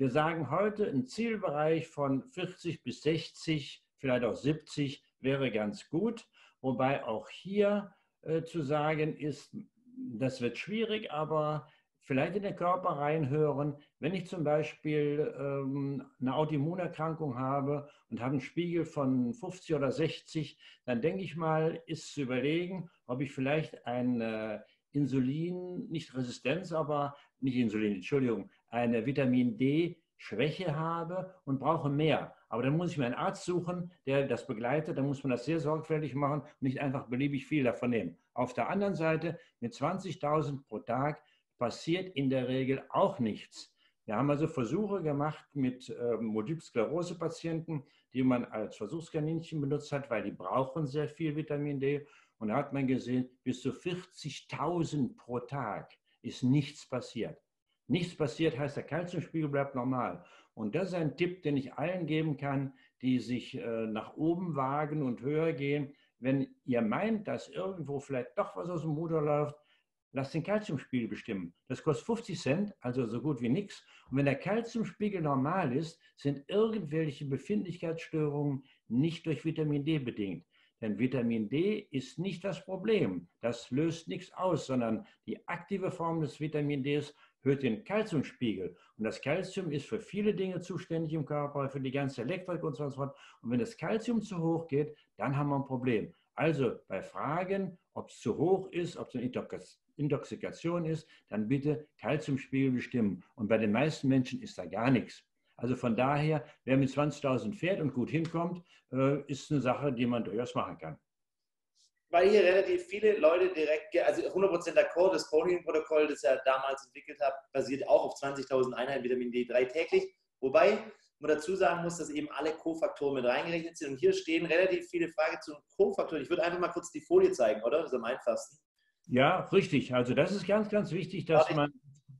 Wir sagen heute, ein Zielbereich von 40 bis 60, vielleicht auch 70 wäre ganz gut. Wobei auch hier äh, zu sagen ist, das wird schwierig, aber vielleicht in den Körper reinhören. Wenn ich zum Beispiel ähm, eine Autoimmunerkrankung habe und habe einen Spiegel von 50 oder 60, dann denke ich mal, ist zu überlegen, ob ich vielleicht ein äh, Insulin, nicht Resistenz, aber nicht Insulin, Entschuldigung, eine Vitamin D-Schwäche habe und brauche mehr. Aber dann muss ich mir einen Arzt suchen, der das begleitet. Dann muss man das sehr sorgfältig machen und nicht einfach beliebig viel davon nehmen. Auf der anderen Seite, mit 20.000 pro Tag passiert in der Regel auch nichts. Wir haben also Versuche gemacht mit äh, Multiple Sklerose-Patienten, die man als Versuchskaninchen benutzt hat, weil die brauchen sehr viel Vitamin D. Und da hat man gesehen, bis zu 40.000 pro Tag ist nichts passiert. Nichts passiert heißt, der Kalziumspiegel bleibt normal. Und das ist ein Tipp, den ich allen geben kann, die sich äh, nach oben wagen und höher gehen. Wenn ihr meint, dass irgendwo vielleicht doch was aus dem Motor läuft, lasst den Kalziumspiegel bestimmen. Das kostet 50 Cent, also so gut wie nichts. Und wenn der Kalziumspiegel normal ist, sind irgendwelche Befindlichkeitsstörungen nicht durch Vitamin D bedingt. Denn Vitamin D ist nicht das Problem. Das löst nichts aus, sondern die aktive Form des Vitamin D erhöht den Kalziumspiegel. Und das Kalzium ist für viele Dinge zuständig im Körper, für die ganze Elektrik und so fort. Und wenn das Kalzium zu hoch geht, dann haben wir ein Problem. Also bei Fragen, ob es zu hoch ist, ob es eine Intoxikation ist, dann bitte Kalziumspiegel bestimmen. Und bei den meisten Menschen ist da gar nichts. Also von daher, wer mit 20.000 fährt und gut hinkommt, äh, ist eine Sache, die man durchaus machen kann. Weil hier relativ viele Leute direkt, also 100% d'accord, das Boning-Protokoll, das ich ja damals entwickelt habe, basiert auch auf 20.000 Einheiten Vitamin D3 täglich. Wobei man dazu sagen muss, dass eben alle Kofaktoren mit reingerechnet sind. Und hier stehen relativ viele Fragen zu Kofaktoren. Ich würde einfach mal kurz die Folie zeigen, oder? Das ist am einfachsten. Ja, richtig. Also das ist ganz, ganz wichtig, dass man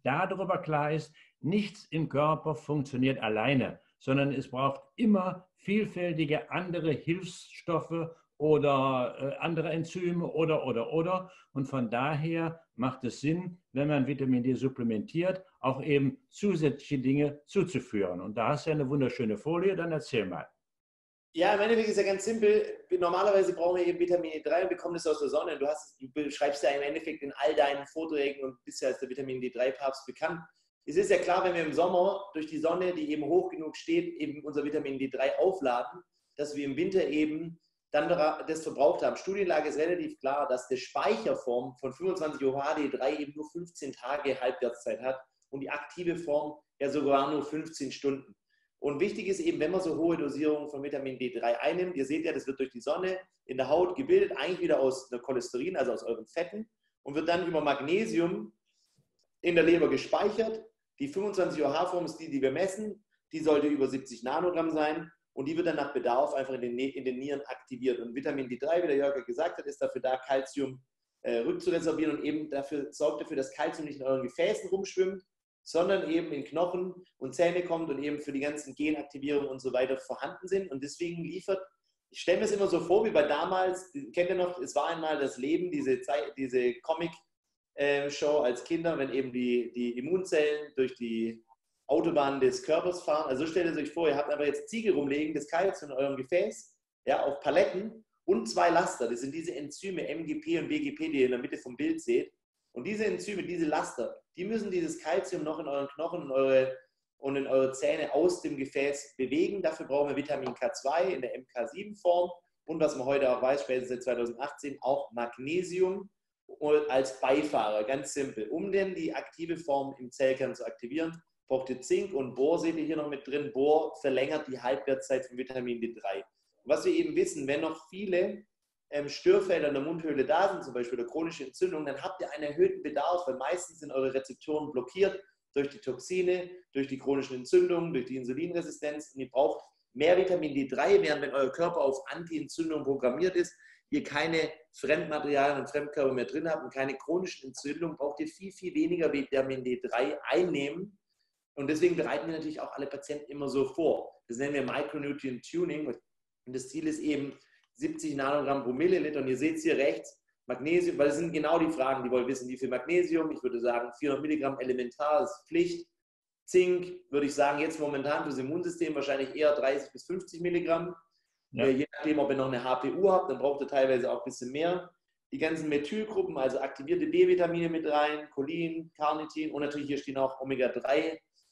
darüber klar ist, nichts im Körper funktioniert alleine, sondern es braucht immer vielfältige andere Hilfsstoffe oder äh, andere Enzyme oder, oder, oder. Und von daher macht es Sinn, wenn man Vitamin D supplementiert, auch eben zusätzliche Dinge zuzuführen. Und da hast du ja eine wunderschöne Folie, dann erzähl mal. Ja, im Endeffekt ist ja ganz simpel. Normalerweise brauchen wir eben Vitamin D3 und bekommen es aus der Sonne. Du, hast, du beschreibst ja im Endeffekt in all deinen Vorträgen und bist ja als der Vitamin D3-Papst bekannt. Es ist ja klar, wenn wir im Sommer durch die Sonne, die eben hoch genug steht, eben unser Vitamin D3 aufladen, dass wir im Winter eben dann das verbraucht haben. Studienlage ist relativ klar, dass die Speicherform von 25 OHD3 eben nur 15 Tage Halbwertszeit hat und die aktive Form ja sogar nur 15 Stunden. Und wichtig ist eben, wenn man so hohe Dosierungen von Vitamin D3 einnimmt, ihr seht ja, das wird durch die Sonne in der Haut gebildet, eigentlich wieder aus Cholesterin, also aus euren Fetten, und wird dann über Magnesium in der Leber gespeichert. Die 25 OH-Form ist die, die wir messen. Die sollte über 70 Nanogramm sein und die wird dann nach Bedarf einfach in den, in den Nieren aktiviert. Und Vitamin D3, wie der Jörg gesagt hat, ist dafür da, Kalzium äh, rückzuresorbieren und eben dafür sorgt dafür, dass Kalzium nicht in euren Gefäßen rumschwimmt, sondern eben in Knochen und Zähne kommt und eben für die ganzen Genaktivierungen und so weiter vorhanden sind. Und deswegen liefert, ich stelle mir es immer so vor, wie bei damals, kennt ihr noch, es war einmal das Leben, diese, Zeit, diese Comic-Show äh, als Kinder, wenn eben die, die Immunzellen durch die Autobahn des Körpers fahren. Also stellt euch vor, ihr habt einfach jetzt Ziegel rumlegen, das Kalzium in eurem Gefäß, ja, auf Paletten und zwei Laster. Das sind diese Enzyme MGP und BGP, die ihr in der Mitte vom Bild seht. Und diese Enzyme, diese Laster, die müssen dieses Kalzium noch in euren Knochen und, eure, und in eure Zähne aus dem Gefäß bewegen. Dafür brauchen wir Vitamin K2 in der MK7-Form und was man heute auch weiß, spätestens seit 2018, auch Magnesium als Beifahrer, ganz simpel. Um denn die aktive Form im Zellkern zu aktivieren, braucht ihr Zink und Bohr, seht ihr hier noch mit drin. Bohr verlängert die Halbwertszeit von Vitamin D3. Was wir eben wissen, wenn noch viele ähm, Störfelder in der Mundhöhle da sind, zum Beispiel der chronische Entzündung, dann habt ihr einen erhöhten Bedarf, weil meistens sind eure Rezeptoren blockiert durch die Toxine, durch die chronischen Entzündungen, durch die Insulinresistenz und ihr braucht mehr Vitamin D3, während wenn euer Körper auf Anti-Entzündung programmiert ist, ihr keine Fremdmaterialien und Fremdkörper mehr drin habt und keine chronischen Entzündungen, braucht ihr viel, viel weniger Vitamin D3 einnehmen. Und deswegen bereiten wir natürlich auch alle Patienten immer so vor. Das nennen wir Micronutrient Tuning. Und das Ziel ist eben 70 Nanogramm pro Milliliter. Und ihr seht es hier rechts, Magnesium, weil das sind genau die Fragen, die wollen wissen, wie viel Magnesium. Ich würde sagen, 400 Milligramm elementar ist Pflicht. Zink würde ich sagen, jetzt momentan fürs Immunsystem wahrscheinlich eher 30 bis 50 Milligramm. Ja. Äh, je nachdem, ob ihr noch eine HPU habt, dann braucht ihr teilweise auch ein bisschen mehr. Die ganzen Methylgruppen, also aktivierte B-Vitamine mit rein, Cholin, Carnitin und natürlich hier stehen auch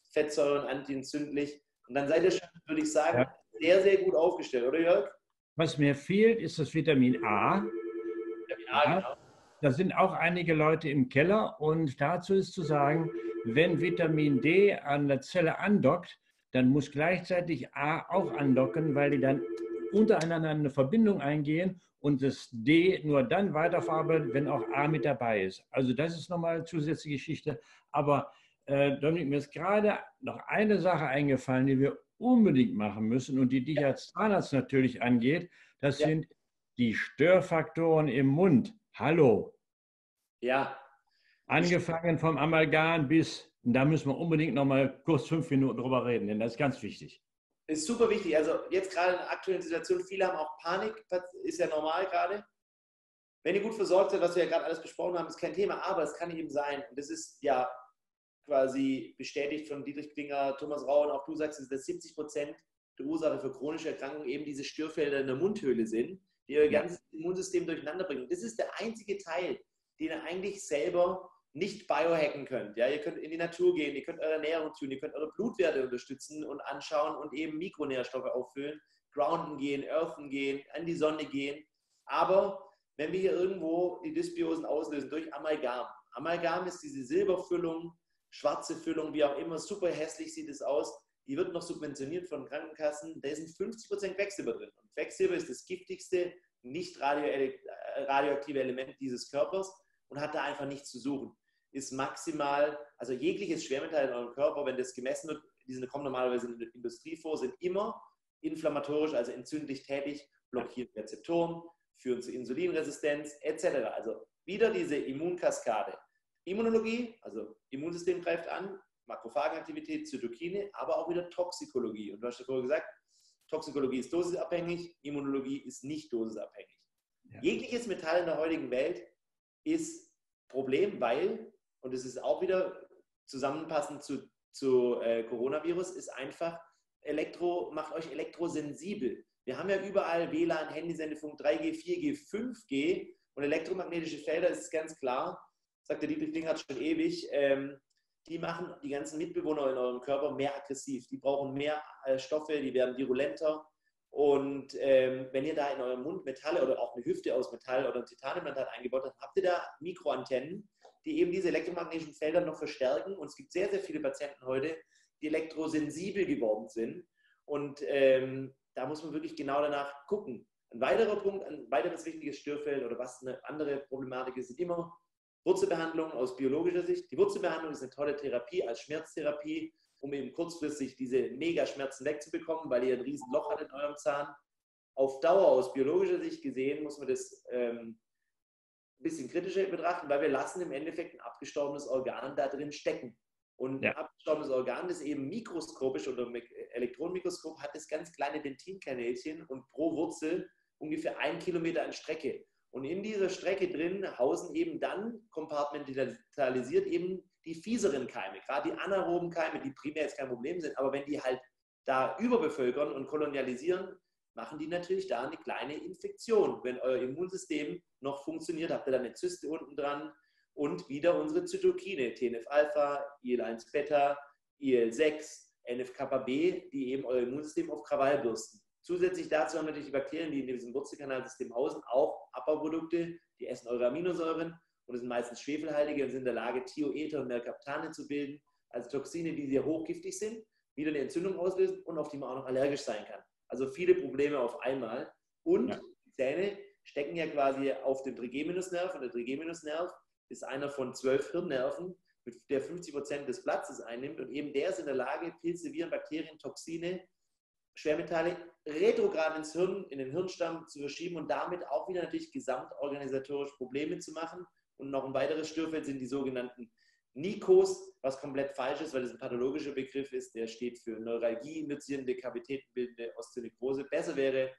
Omega-3-Fettsäuren, antientzündlich. Und dann seid ihr schon, würde ich sagen, ja. sehr, sehr gut aufgestellt, oder Jörg? Was mir fehlt, ist das Vitamin A. Vitamin A, genau. Da sind auch einige Leute im Keller und dazu ist zu sagen, wenn Vitamin D an der Zelle andockt, dann muss gleichzeitig A auch andocken, weil die dann untereinander eine Verbindung eingehen und das D nur dann weiterverarbeitet, wenn auch A mit dabei ist. Also das ist nochmal eine zusätzliche Geschichte. Aber äh, Dominik, mir ist gerade noch eine Sache eingefallen, die wir unbedingt machen müssen und die dich als Zahnarzt natürlich angeht. Das ja. sind die Störfaktoren im Mund. Hallo. Ja, Angefangen vom Amalgam bis, da müssen wir unbedingt noch mal kurz fünf Minuten drüber reden, denn das ist ganz wichtig. Ist super wichtig. Also jetzt gerade in der aktuellen Situation, viele haben auch Panik, ist ja normal gerade. Wenn ihr gut versorgt seid, was wir ja gerade alles besprochen haben, ist kein Thema, aber es kann eben sein, und das ist ja quasi bestätigt von Dietrich Klinger, Thomas Rau und auch du sagst, dass 70 Prozent der Ursache für chronische Erkrankungen eben diese Störfelder in der Mundhöhle sind, die euer ganzes Immunsystem durcheinander bringen. Das ist der einzige Teil, den ihr eigentlich selber nicht biohacken könnt. Ja, ihr könnt in die Natur gehen, ihr könnt eure Ernährung tun, ihr könnt eure Blutwerte unterstützen und anschauen und eben Mikronährstoffe auffüllen, grounden gehen, earthen gehen, an die Sonne gehen. Aber wenn wir hier irgendwo die Dysbiosen auslösen durch Amalgam, Amalgam ist diese Silberfüllung, schwarze Füllung, wie auch immer, super hässlich sieht es aus. Die wird noch subventioniert von Krankenkassen. Da sind 50% Quecksilber drin. Und Quecksilber ist das giftigste, nicht radioaktive Element dieses Körpers und hat da einfach nichts zu suchen ist maximal, also jegliches Schwermetall in eurem Körper, wenn das gemessen wird, diese kommen normalerweise in der Industrie vor, sind immer inflammatorisch, also entzündlich tätig, blockieren Rezeptoren, führen zu Insulinresistenz etc. Also wieder diese Immunkaskade. Immunologie, also Immunsystem greift an, Makrophagenaktivität, Zytokine, aber auch wieder Toxikologie. Und du hast ja vorher gesagt, Toxikologie ist dosisabhängig, Immunologie ist nicht dosisabhängig. Ja. Jegliches Metall in der heutigen Welt ist Problem, weil und es ist auch wieder zusammenpassend zu, zu äh, Coronavirus, ist einfach, Elektro, macht euch elektrosensibel. Wir haben ja überall WLAN, Handysendefunk, 3G, 4G, 5G und elektromagnetische Felder ist ganz klar, sagt der Ding hat schon ewig, ähm, die machen die ganzen Mitbewohner in eurem Körper mehr aggressiv. Die brauchen mehr äh, Stoffe, die werden virulenter. Und ähm, wenn ihr da in eurem Mund Metalle oder auch eine Hüfte aus Metall oder ein Titaniumplantat eingebaut habt, habt ihr da Mikroantennen, die eben diese elektromagnetischen Felder noch verstärken. Und es gibt sehr, sehr viele Patienten heute, die elektrosensibel geworden sind. Und ähm, da muss man wirklich genau danach gucken. Ein weiterer Punkt, ein weiteres wichtiges Störfeld oder was eine andere Problematik ist, sind immer Wurzelbehandlungen aus biologischer Sicht. Die Wurzelbehandlung ist eine tolle Therapie als Schmerztherapie, um eben kurzfristig diese Megaschmerzen wegzubekommen, weil ihr ein riesen Loch hat in eurem Zahn. Auf Dauer aus biologischer Sicht gesehen muss man das ähm, ein bisschen kritischer betrachten, weil wir lassen im Endeffekt ein abgestorbenes Organ da drin stecken. Und ja. ein abgestorbenes Organ, das eben mikroskopisch oder Elektronenmikroskop hat das ganz kleine Dentinkanälchen und pro Wurzel ungefähr ein Kilometer an Strecke. Und in dieser Strecke drin hausen eben dann kompartmentalisiert eben die fieseren Keime, gerade die anaeroben Keime, die primär jetzt kein Problem sind, aber wenn die halt da überbevölkern und kolonialisieren, machen die natürlich da eine kleine Infektion. Wenn euer Immunsystem noch funktioniert, habt ihr dann eine Zyste unten dran und wieder unsere Zytokine, TNF-Alpha, IL-1-Beta, IL-6, NF-kappa-B, die eben euer Immunsystem auf Krawall bürsten. Zusätzlich dazu haben natürlich die Bakterien, die in diesem Wurzelkanalsystem hausen, auch Abbauprodukte, die essen eure Aminosäuren und sind meistens schwefelhaltige und sind in der Lage, Thioether und Mercaptane zu bilden. Also Toxine, die sehr hochgiftig sind, wieder eine Entzündung auslösen und auf die man auch noch allergisch sein kann. Also viele Probleme auf einmal. Und ja. die Zähne stecken ja quasi auf dem Trigeminusnerv und der Trigeminusnerv ist einer von zwölf Hirnnerven, der 50 Prozent des Platzes einnimmt und eben der ist in der Lage, Pilze, Viren, Bakterien, Toxine, Schwermetalle retrograd ins Hirn, in den Hirnstamm zu verschieben und damit auch wieder natürlich gesamtorganisatorisch Probleme zu machen. Und noch ein weiteres Störfeld sind die sogenannten Nikos, was komplett falsch ist, weil das ein pathologischer Begriff ist, der steht für Neuralgie induzierende, kavitätenbildende Osteonekrose. Besser wäre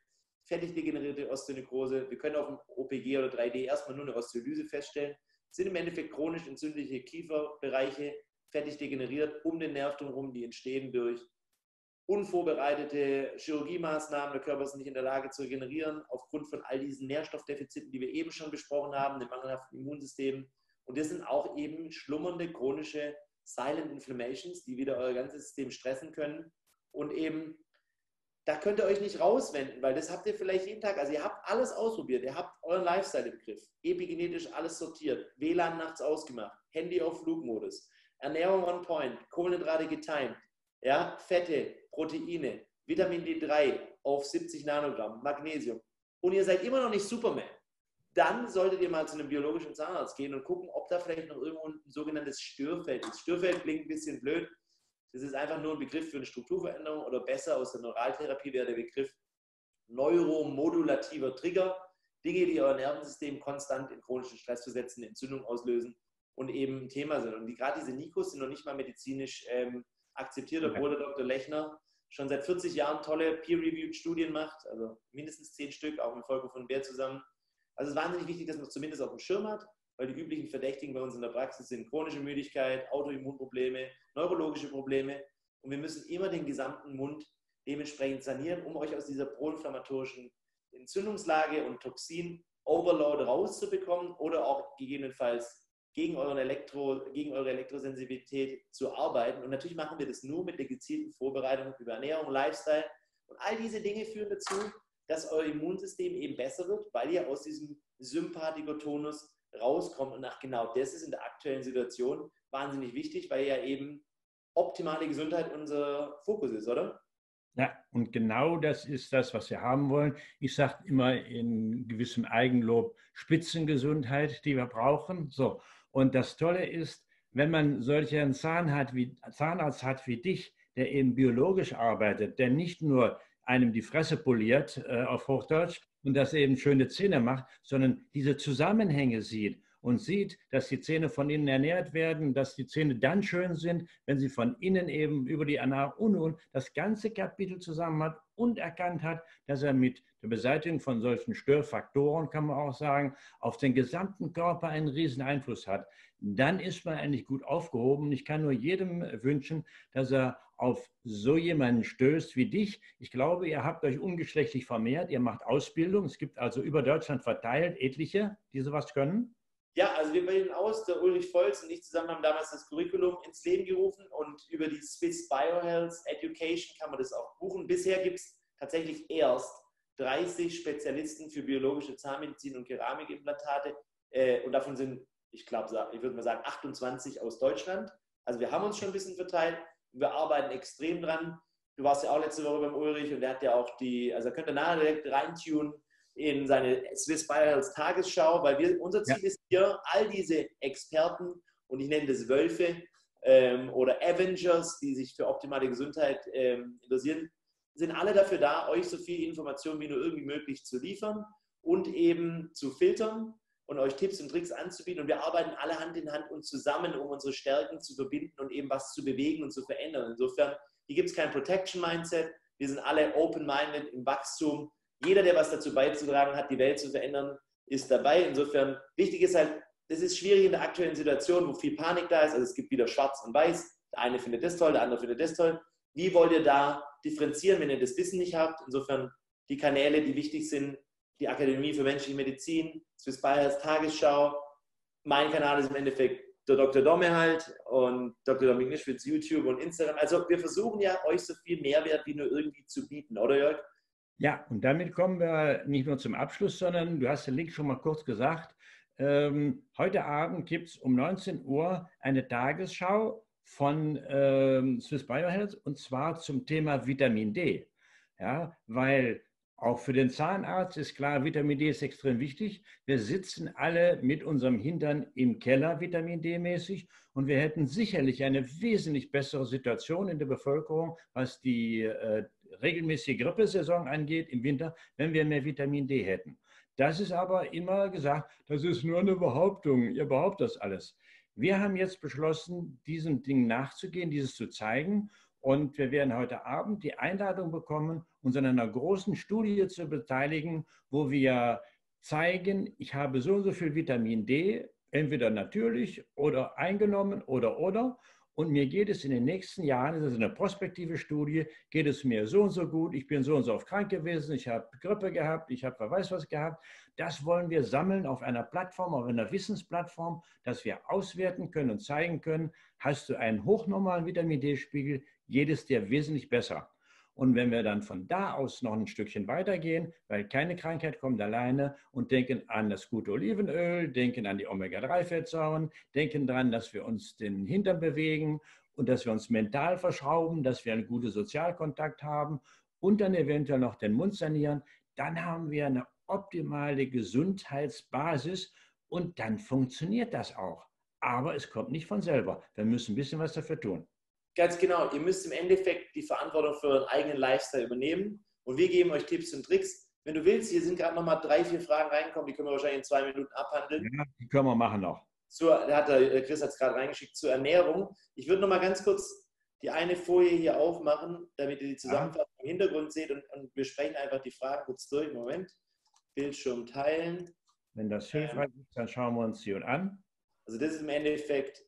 fettig degenerierte Osteonekrose. Wir können auf dem OPG oder 3D erstmal nur eine Osteolyse feststellen. Das sind im Endeffekt chronisch entzündliche Kieferbereiche, fettig degeneriert um den Nerv drumherum, die entstehen durch unvorbereitete Chirurgiemaßnahmen. Der Körper ist nicht in der Lage zu regenerieren, aufgrund von all diesen Nährstoffdefiziten, die wir eben schon besprochen haben, dem mangelhaften Immunsystem. Und das sind auch eben schlummernde chronische Silent Inflammations, die wieder euer ganzes System stressen können. Und eben, da könnt ihr euch nicht rauswenden, weil das habt ihr vielleicht jeden Tag. Also ihr habt alles ausprobiert, ihr habt euren Lifestyle im Griff, epigenetisch alles sortiert, WLAN nachts ausgemacht, Handy auf Flugmodus, Ernährung on point, Kohlenhydrate getimed, ja, Fette, Proteine, Vitamin D3 auf 70 Nanogramm, Magnesium und ihr seid immer noch nicht Superman, dann solltet ihr mal zu einem biologischen Zahnarzt gehen und gucken, ob da vielleicht noch irgendwo ein sogenanntes Störfeld ist. Störfeld klingt ein bisschen blöd. Das ist einfach nur ein Begriff für eine Strukturveränderung oder besser aus der Neuraltherapie wäre der Begriff neuromodulativer Trigger. Dinge, die euer Nervensystem konstant in chronischen Stress versetzen, Entzündung auslösen und eben ein Thema sind. Und die, gerade diese Nikos sind noch nicht mal medizinisch ähm, akzeptiert, obwohl der Dr. Lechner schon seit 40 Jahren tolle Peer-Reviewed Studien macht, also mindestens zehn Stück, auch mit Volker von Bär zusammen. Also es ist wahnsinnig wichtig, dass man es zumindest auf dem Schirm hat, weil die üblichen Verdächtigen bei uns in der Praxis sind chronische Müdigkeit, Autoimmunprobleme, neurologische Probleme und wir müssen immer den gesamten Mund dementsprechend sanieren, um euch aus dieser proinflammatorischen Entzündungslage und Toxin-Overload rauszubekommen oder auch gegebenenfalls gegen, euren Elektro, gegen eure Elektrosensibilität zu arbeiten. Und natürlich machen wir das nur mit der gezielten Vorbereitung über Ernährung, Lifestyle. Und all diese Dinge führen dazu, dass euer Immunsystem eben besser wird, weil ihr aus diesem Sympathikotonus rauskommt. Und nach genau das ist in der aktuellen Situation wahnsinnig wichtig, weil ja eben optimale Gesundheit unser Fokus ist, oder? Ja, und genau das ist das, was wir haben wollen. Ich sage immer in gewissem Eigenlob Spitzengesundheit, die wir brauchen. So, und das Tolle ist, wenn man solchen Zahn hat wie, Zahnarzt hat wie dich, der eben biologisch arbeitet, der nicht nur einem die Fresse poliert äh, auf Hochdeutsch und das eben schöne Zähne macht, sondern diese Zusammenhänge sieht und sieht, dass die Zähne von innen ernährt werden, dass die Zähne dann schön sind, wenn sie von innen eben über die Anaronun das ganze Kapitel zusammen hat und erkannt hat, dass er mit der Beseitigung von solchen Störfaktoren, kann man auch sagen, auf den gesamten Körper einen riesen Einfluss hat. Dann ist man eigentlich gut aufgehoben. Ich kann nur jedem wünschen, dass er auf so jemanden stößt wie dich. Ich glaube, ihr habt euch ungeschlechtlich vermehrt, ihr macht Ausbildung. Es gibt also über Deutschland verteilt etliche, die sowas können. Ja, also wir bilden aus, der Ulrich Volz und ich zusammen haben damals das Curriculum ins Leben gerufen und über die Swiss Biohealth Education kann man das auch buchen. Bisher gibt es tatsächlich erst 30 Spezialisten für biologische Zahnmedizin und Keramikimplantate äh, und davon sind, ich glaube, ich würde mal sagen, 28 aus Deutschland. Also wir haben uns schon ein bisschen verteilt. Wir arbeiten extrem dran. Du warst ja auch letzte Woche beim Ulrich und der hat ja auch die, also könnt ihr nachher direkt reintun in seine Swiss Biohealth Tagesschau, weil wir, unser Ziel ja. ist hier, all diese Experten und ich nenne das Wölfe ähm, oder Avengers, die sich für optimale Gesundheit ähm, interessieren, sind alle dafür da, euch so viel Information wie nur irgendwie möglich zu liefern und eben zu filtern und euch Tipps und Tricks anzubieten. Und wir arbeiten alle Hand in Hand und zusammen, um unsere Stärken zu verbinden und eben was zu bewegen und zu verändern. Insofern, hier gibt es kein Protection-Mindset. Wir sind alle open-minded im Wachstum jeder, der was dazu beizutragen hat, die Welt zu verändern, ist dabei. Insofern, wichtig ist halt, es ist schwierig in der aktuellen Situation, wo viel Panik da ist. Also es gibt wieder schwarz und weiß. Der eine findet das toll, der andere findet das toll. Wie wollt ihr da differenzieren, wenn ihr das Wissen nicht habt? Insofern die Kanäle, die wichtig sind, die Akademie für menschliche Medizin, Swiss Bias Tagesschau. Mein Kanal ist im Endeffekt der Dr. Domme halt und Dr. Dominik Nischwitz YouTube und Instagram. Also wir versuchen ja, euch so viel Mehrwert wie nur irgendwie zu bieten, oder Jörg? Ja, und damit kommen wir nicht nur zum Abschluss, sondern du hast den Link schon mal kurz gesagt. Ähm, heute Abend gibt es um 19 Uhr eine Tagesschau von ähm, Swiss Biohealth und zwar zum Thema Vitamin D. Ja, weil auch für den Zahnarzt ist klar, Vitamin D ist extrem wichtig. Wir sitzen alle mit unserem Hintern im Keller, Vitamin D mäßig, und wir hätten sicherlich eine wesentlich bessere Situation in der Bevölkerung, was die äh, regelmäßige Grippesaison angeht im Winter, wenn wir mehr Vitamin D hätten. Das ist aber immer gesagt, das ist nur eine Behauptung, ihr behauptet das alles. Wir haben jetzt beschlossen, diesem Ding nachzugehen, dieses zu zeigen. Und wir werden heute Abend die Einladung bekommen, uns an einer großen Studie zu beteiligen, wo wir zeigen, ich habe so und so viel Vitamin D, entweder natürlich oder eingenommen oder oder. Und mir geht es in den nächsten Jahren, das ist eine prospektive Studie, geht es mir so und so gut, ich bin so und so oft krank gewesen, ich habe Grippe gehabt, ich habe wer weiß was gehabt. Das wollen wir sammeln auf einer Plattform, auf einer Wissensplattform, dass wir auswerten können und zeigen können, hast du einen hochnormalen Vitamin D-Spiegel, geht es dir wesentlich besser. Und wenn wir dann von da aus noch ein Stückchen weitergehen, weil keine Krankheit kommt alleine und denken an das gute Olivenöl, denken an die Omega-3-Fettsäuren, denken daran, dass wir uns den Hintern bewegen und dass wir uns mental verschrauben, dass wir einen guten Sozialkontakt haben und dann eventuell noch den Mund sanieren, dann haben wir eine optimale Gesundheitsbasis und dann funktioniert das auch. Aber es kommt nicht von selber. Wir müssen ein bisschen was dafür tun. Ganz genau, ihr müsst im Endeffekt die Verantwortung für euren eigenen Lifestyle übernehmen und wir geben euch Tipps und Tricks. Wenn du willst, hier sind gerade noch mal drei, vier Fragen reingekommen, die können wir wahrscheinlich in zwei Minuten abhandeln. Ja, die können wir machen noch. Zur, der hat der Chris hat es gerade reingeschickt zur Ernährung. Ich würde noch mal ganz kurz die eine Folie hier aufmachen, damit ihr die Zusammenfassung im Hintergrund seht und, und, wir sprechen einfach die Fragen kurz durch. Moment. Bildschirm teilen. Wenn das hilfreich ist, dann schauen wir uns sie an. Also das ist im Endeffekt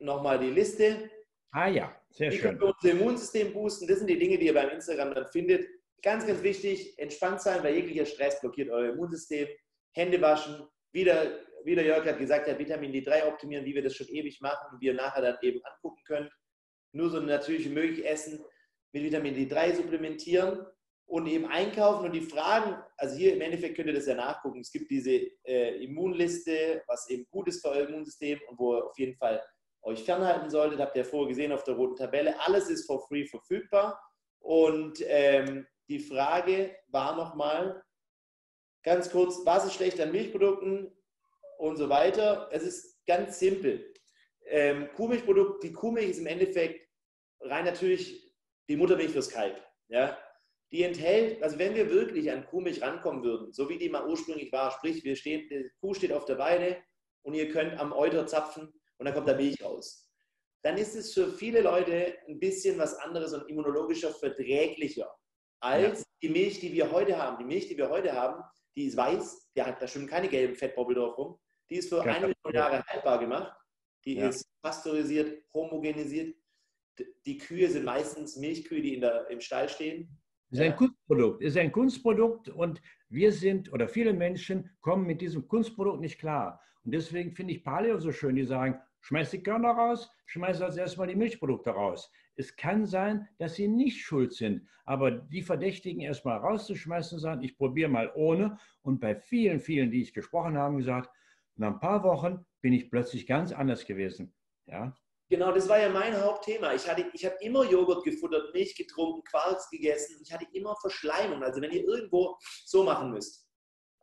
nochmal die Liste. Ah ja, sehr Wie schön. Wie können wir unser Immunsystem boosten? Das sind die Dinge, die ihr beim Instagram dann findet. Ganz, ganz wichtig, entspannt sein, weil jeglicher Stress blockiert euer Immunsystem. Hände waschen, wieder, wie der Jörg hat gesagt, der Vitamin D3 optimieren, wie wir das schon ewig machen und wie ihr nachher dann eben angucken könnt. Nur so natürlich möglich essen, mit Vitamin D3 supplementieren und eben einkaufen und die Fragen, also hier im Endeffekt könnt ihr das ja nachgucken. Es gibt diese äh, Immunliste, was eben gut ist für euer Immunsystem und wo ihr auf jeden Fall euch fernhalten solltet. Habt ihr vorher gesehen auf der roten Tabelle. Alles ist for free verfügbar. Und ähm, die Frage war nochmal ganz kurz, was ist schlecht an Milchprodukten und so weiter. Es ist ganz simpel. Ähm, Kuhmilchprodukt, die Kuhmilch ist im Endeffekt rein natürlich die Muttermilch fürs Kalb. Ja? Die enthält, also wenn wir wirklich an Kuhmilch rankommen würden, so wie die mal ursprünglich war, sprich, wir stehen, die Kuh steht auf der Weide und ihr könnt am Euter zapfen und dann kommt da Milch raus. Dann ist es für viele Leute ein bisschen was anderes und immunologischer verträglicher als ja. die Milch, die wir heute haben. Die Milch, die wir heute haben, die ist weiß, die hat, da schwimmen keine gelben Fettbobbel drauf rum. Die ist für ja, eine Million Jahre haltbar gemacht. Die ja. ist pasteurisiert, homogenisiert. Die Kühe sind meistens Milchkühe, die in der, im Stall stehen. Es ist ein Kunstprodukt. Es ist ein Kunstprodukt und wir sind oder viele Menschen kommen mit diesem Kunstprodukt nicht klar. Und deswegen finde ich Paleo so schön, die sagen, schmeiß die Körner raus, schmeiß als erstmal die Milchprodukte raus. Es kann sein, dass sie nicht schuld sind, aber die Verdächtigen erstmal rauszuschmeißen und sagen, ich probiere mal ohne. Und bei vielen, vielen, die ich gesprochen habe, gesagt, nach ein paar Wochen bin ich plötzlich ganz anders gewesen. Ja? Genau, das war ja mein Hauptthema. Ich, ich habe immer Joghurt gefuttert, Milch getrunken, Quarks gegessen. Ich hatte immer Verschleimung. Also wenn ihr irgendwo so machen müsst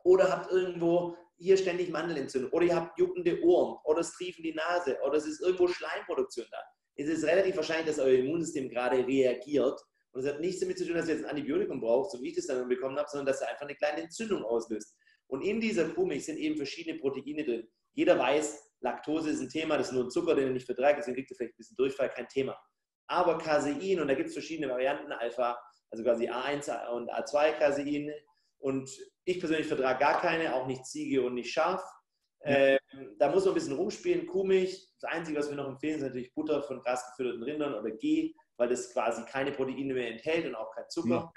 oder habt irgendwo hier ständig Mandelentzündung oder ihr habt juckende Ohren oder es triefen die Nase oder es ist irgendwo Schleimproduktion da. Es ist relativ wahrscheinlich, dass euer Immunsystem gerade reagiert. Und es hat nichts damit zu tun, dass ihr jetzt ein Antibiotikum braucht, so wie ich das dann bekommen habe, sondern dass er einfach eine kleine Entzündung auslöst. Und in dieser Kuhmilch sind eben verschiedene Proteine drin. Jeder weiß, Laktose ist ein Thema, das ist nur ein Zucker, den ihr nicht verträgt, deswegen kriegt ihr vielleicht ein bisschen Durchfall, kein Thema. Aber Casein, und da gibt es verschiedene Varianten, Alpha, also quasi A1 und A2 Casein, und ich persönlich vertrage gar keine, auch nicht Ziege und nicht Schaf. Ähm, da muss man ein bisschen rumspielen. Kuhmilch, das Einzige, was wir noch empfehlen, ist natürlich Butter von grasgefütterten Rindern oder G, weil das quasi keine Proteine mehr enthält und auch kein Zucker.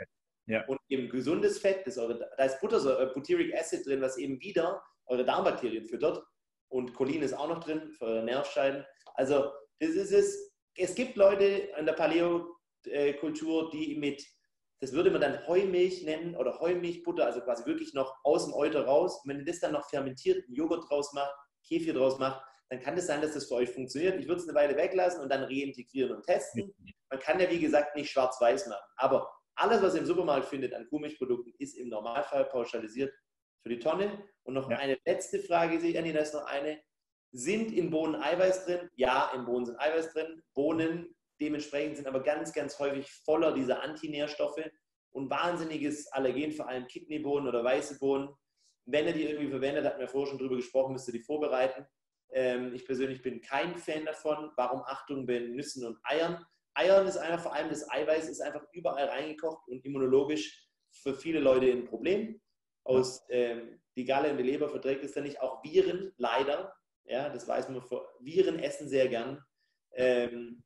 Ja. Und eben gesundes Fett, das eure, da ist Butter, äh, Butyric Acid drin, was eben wieder eure Darmbakterien füttert. Und Cholin ist auch noch drin für eure Nervscheiden. Also, das ist es. Es gibt Leute in der Paleo-Kultur, die mit das würde man dann Heumilch nennen oder Heumilchbutter, also quasi wirklich noch aus dem Euter raus. Und wenn ihr das dann noch fermentierten Joghurt draus macht, Kefir draus macht, dann kann es das sein, dass das für euch funktioniert. Ich würde es eine Weile weglassen und dann reintegrieren und testen. Man kann ja, wie gesagt, nicht schwarz-weiß machen. Aber alles, was ihr im Supermarkt findet an Kuhmilchprodukten, ist im Normalfall pauschalisiert für die Tonne. Und noch ja. eine letzte Frage sehe ich, Anni, da ist noch eine. Sind in Bohnen Eiweiß drin? Ja, in Bohnen sind Eiweiß drin. Bohnen dementsprechend sind aber ganz, ganz häufig voller dieser Antinährstoffe und wahnsinniges Allergen, vor allem Kidneybohnen oder weiße Bohnen. Wenn ihr die irgendwie verwendet, hatten wir vorher schon drüber gesprochen, müsst ihr die vorbereiten. Ähm, ich persönlich bin kein Fan davon. Warum Achtung bei Nüssen und Eiern? Eiern ist einfach vor allem das Eiweiß ist einfach überall reingekocht und immunologisch für viele Leute ein Problem. Aus ähm, die Galle und die Leber verträgt es dann nicht. Auch Viren, leider. Ja, das weiß man. Viren essen sehr gern. Ähm,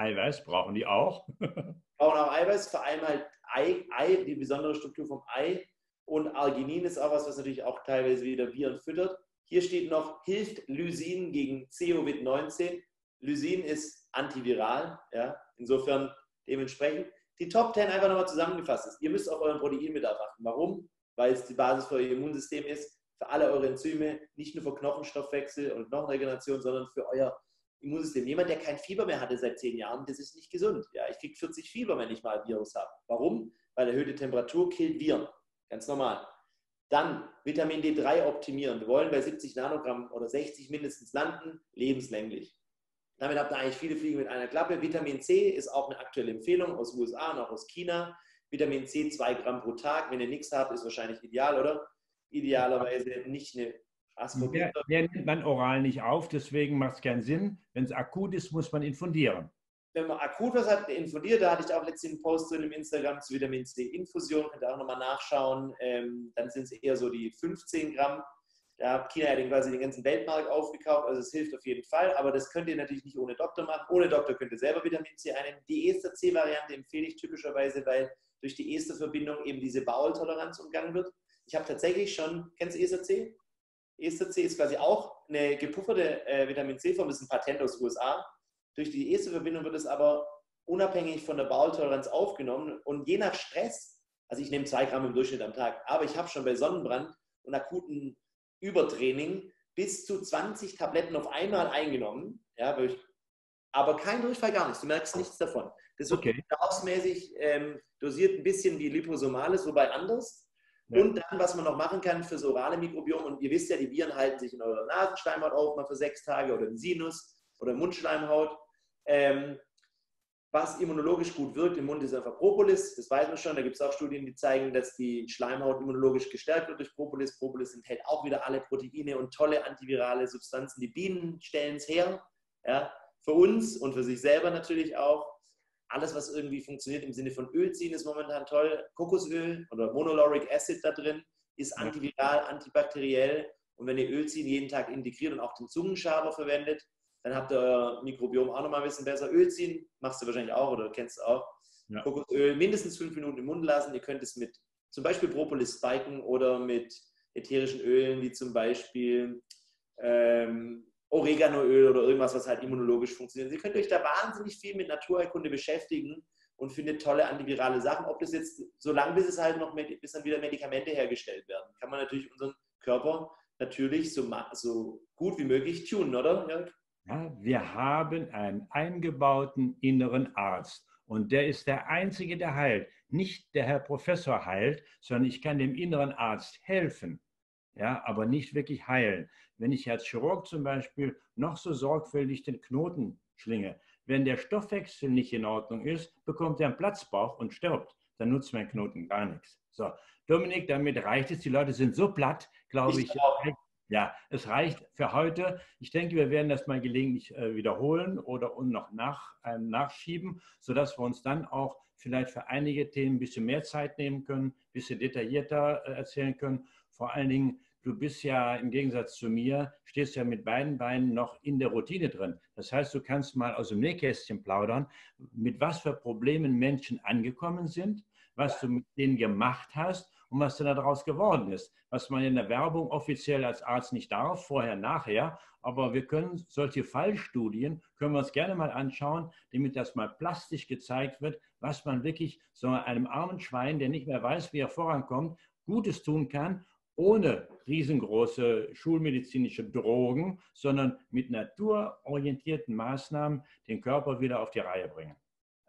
Eiweiß brauchen die auch. *laughs* brauchen auch Eiweiß, vor allem halt Ei, Ei, die besondere Struktur vom Ei. Und Arginin ist auch was, was natürlich auch teilweise wieder Viren füttert. Hier steht noch, hilft Lysin gegen Covid-19. Lysin ist antiviral, ja, insofern dementsprechend. Die Top 10 einfach nochmal zusammengefasst ist. Ihr müsst auf euren Proteinbedarf achten. Warum? Weil es die Basis für euer Immunsystem ist, für alle eure Enzyme, nicht nur für Knochenstoffwechsel und Knochenregeneration, sondern für euer Immunsystem. Jemand, der kein Fieber mehr hatte seit zehn Jahren, das ist nicht gesund. Ja, ich kriege 40 Fieber, wenn ich mal ein Virus habe. Warum? Weil erhöhte Temperatur killt Viren. Ganz normal. Dann Vitamin D3 optimieren. Wir wollen bei 70 Nanogramm oder 60 mindestens landen, lebenslänglich. Damit habt ihr eigentlich viele Fliegen mit einer Klappe. Vitamin C ist auch eine aktuelle Empfehlung aus den USA und auch aus China. Vitamin C 2 Gramm pro Tag. Wenn ihr nichts habt, ist wahrscheinlich ideal, oder? Idealerweise nicht eine Der, der nimmt man oral nicht auf, deswegen macht es keinen Sinn. Wenn es akut ist, muss man infundieren wenn man akut was hat, infundiert, da hatte ich auch letztens einen Post drin im Instagram zu Vitamin C-Infusion, könnt ihr auch nochmal nachschauen. Ähm, dann sind es eher so die 15 Gramm. Da hat China ja quasi den ganzen Weltmarkt aufgekauft, also es hilft auf jeden Fall, aber das könnt ihr natürlich nicht ohne Doktor machen. Ohne Doktor könnt ihr selber Vitamin C einnehmen. Die Ester C-Variante empfehle ich typischerweise, weil durch die Ester-Verbindung eben diese Bowel-Toleranz umgangen wird. Ich habe tatsächlich schon, kennst du Ester C? Ester C ist quasi auch eine gepufferte äh, Vitamin C-Form, das ist ein Patent aus den USA durch die Ester-Verbindung wird es aber unabhängig von der Bowel-Toleranz aufgenommen und je nach Stress, also ich nehme zwei Gramm im Durchschnitt am Tag, aber ich habe schon bei Sonnenbrand und akuten Übertraining bis zu 20 Tabletten auf einmal eingenommen, ja, aber kein Durchfall, gar nichts, du merkst nichts davon. Das wird okay. bedarfsmäßig ähm, dosiert ein bisschen wie Liposomales, wobei anders. Und dann, was man noch machen kann fürs orale Mikrobiom, und ihr wisst ja, die Viren halten sich in eurer Nasenschleimhaut auf, mal für sechs Tage oder im Sinus oder Mundschleimhaut. Ähm, was immunologisch gut wirkt im Mund ist einfach Propolis. Das weiß man schon. Da gibt es auch Studien, die zeigen, dass die Schleimhaut immunologisch gestärkt wird durch Propolis. Propolis enthält auch wieder alle Proteine und tolle antivirale Substanzen. Die Bienen stellen es her. Ja, für uns und für sich selber natürlich auch. Alles, was irgendwie funktioniert im Sinne von Öl ziehen, ist momentan toll. Kokosöl oder Monolauric Acid da drin ist antiviral, antibakteriell. Und wenn ihr Öl ziehen jeden Tag integriert und auch den Zungenschaber verwendet, dann habt ihr euer Mikrobiom auch nochmal ein bisschen besser. Öl ziehen, machst du wahrscheinlich auch oder kennst du auch. Ja. Kokosöl mindestens fünf Minuten im Mund lassen. Ihr könnt es mit zum Beispiel Propolis spiken oder mit ätherischen Ölen, wie zum Beispiel ähm, Oreganoöl oder irgendwas, was halt immunologisch funktioniert. Sie könnt euch da wahnsinnig viel mit Naturheilkunde beschäftigen und findet tolle antivirale Sachen. Ob das jetzt, so lange bis es halt noch, bis dann wieder Medikamente hergestellt werden, kann man natürlich unseren Körper natürlich so, so gut wie möglich tunen, oder? Jörg? Ja, wir haben einen eingebauten inneren Arzt und der ist der Einzige, der heilt. Nicht der Herr Professor heilt, sondern ich kann dem inneren Arzt helfen, ja, aber nicht wirklich heilen. Wenn ich als Chirurg zum Beispiel noch so sorgfältig den Knoten schlinge, wenn der Stoffwechsel nicht in Ordnung ist, bekommt er einen Platzbauch und stirbt. Dann nutzt mein Knoten gar nichts. So, Dominik, damit reicht es. Die Leute sind so platt, glaube ich. ich ja, es reicht für heute. Ich denke, wir werden das mal gelegentlich äh, wiederholen oder noch nach, äh, nachschieben, sodass wir uns dann auch vielleicht für einige Themen ein bisschen mehr Zeit nehmen können, ein bisschen detaillierter äh, erzählen können. Vor allen Dingen, du bist ja im Gegensatz zu mir, stehst ja mit beiden Beinen noch in der Routine drin. Das heißt, du kannst mal aus dem Nähkästchen plaudern, mit was für Problemen Menschen angekommen sind, was du mit denen gemacht hast und was dann daraus geworden ist. Was man in der Werbung offiziell als Arzt nicht darf, vorher, nachher. Aber wir können solche Fallstudien, können wir uns gerne mal anschauen, damit das mal plastisch gezeigt wird, was man wirklich so einem armen Schwein, der nicht mehr weiß, wie er vorankommt, Gutes tun kann, ohne riesengroße schulmedizinische Drogen, sondern mit naturorientierten Maßnahmen den Körper wieder auf die Reihe bringen.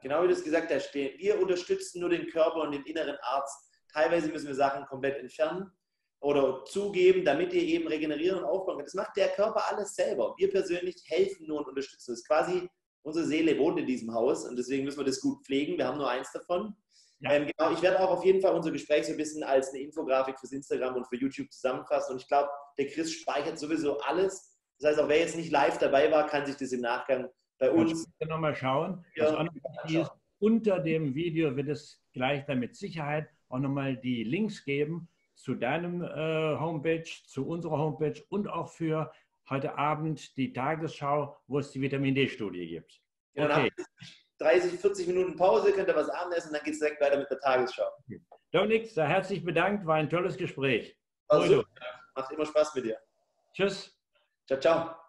Genau wie du es gesagt hast, wir unterstützen nur den Körper und den inneren Arzt. Teilweise müssen wir Sachen komplett entfernen oder zugeben, damit ihr eben regenerieren und aufbauen könnt. Das macht der Körper alles selber. Wir persönlich helfen nur und unterstützen. Das ist quasi unsere Seele wohnt in diesem Haus und deswegen müssen wir das gut pflegen. Wir haben nur eins davon. Ja. Ähm, genau, ich werde auch auf jeden Fall unser Gespräch so ein bisschen als eine Infografik fürs Instagram und für YouTube zusammenfassen. Und ich glaube, der Chris speichert sowieso alles. Das heißt, auch wer jetzt nicht live dabei war, kann sich das im Nachgang bei uns. Ich nochmal schauen. Ja, ist, unter dem Video wird es gleich dann mit Sicherheit auch nochmal die Links geben zu deinem äh, Homepage, zu unserer Homepage und auch für heute Abend die Tagesschau, wo es die Vitamin D-Studie gibt. Ja, okay. 30, 40 Minuten Pause, könnt ihr was Abendessen und dann geht es direkt weiter mit der Tagesschau. Dominik, sehr herzlich bedankt, war ein tolles Gespräch. Also, macht immer Spaß mit dir. Tschüss. Ciao, ciao.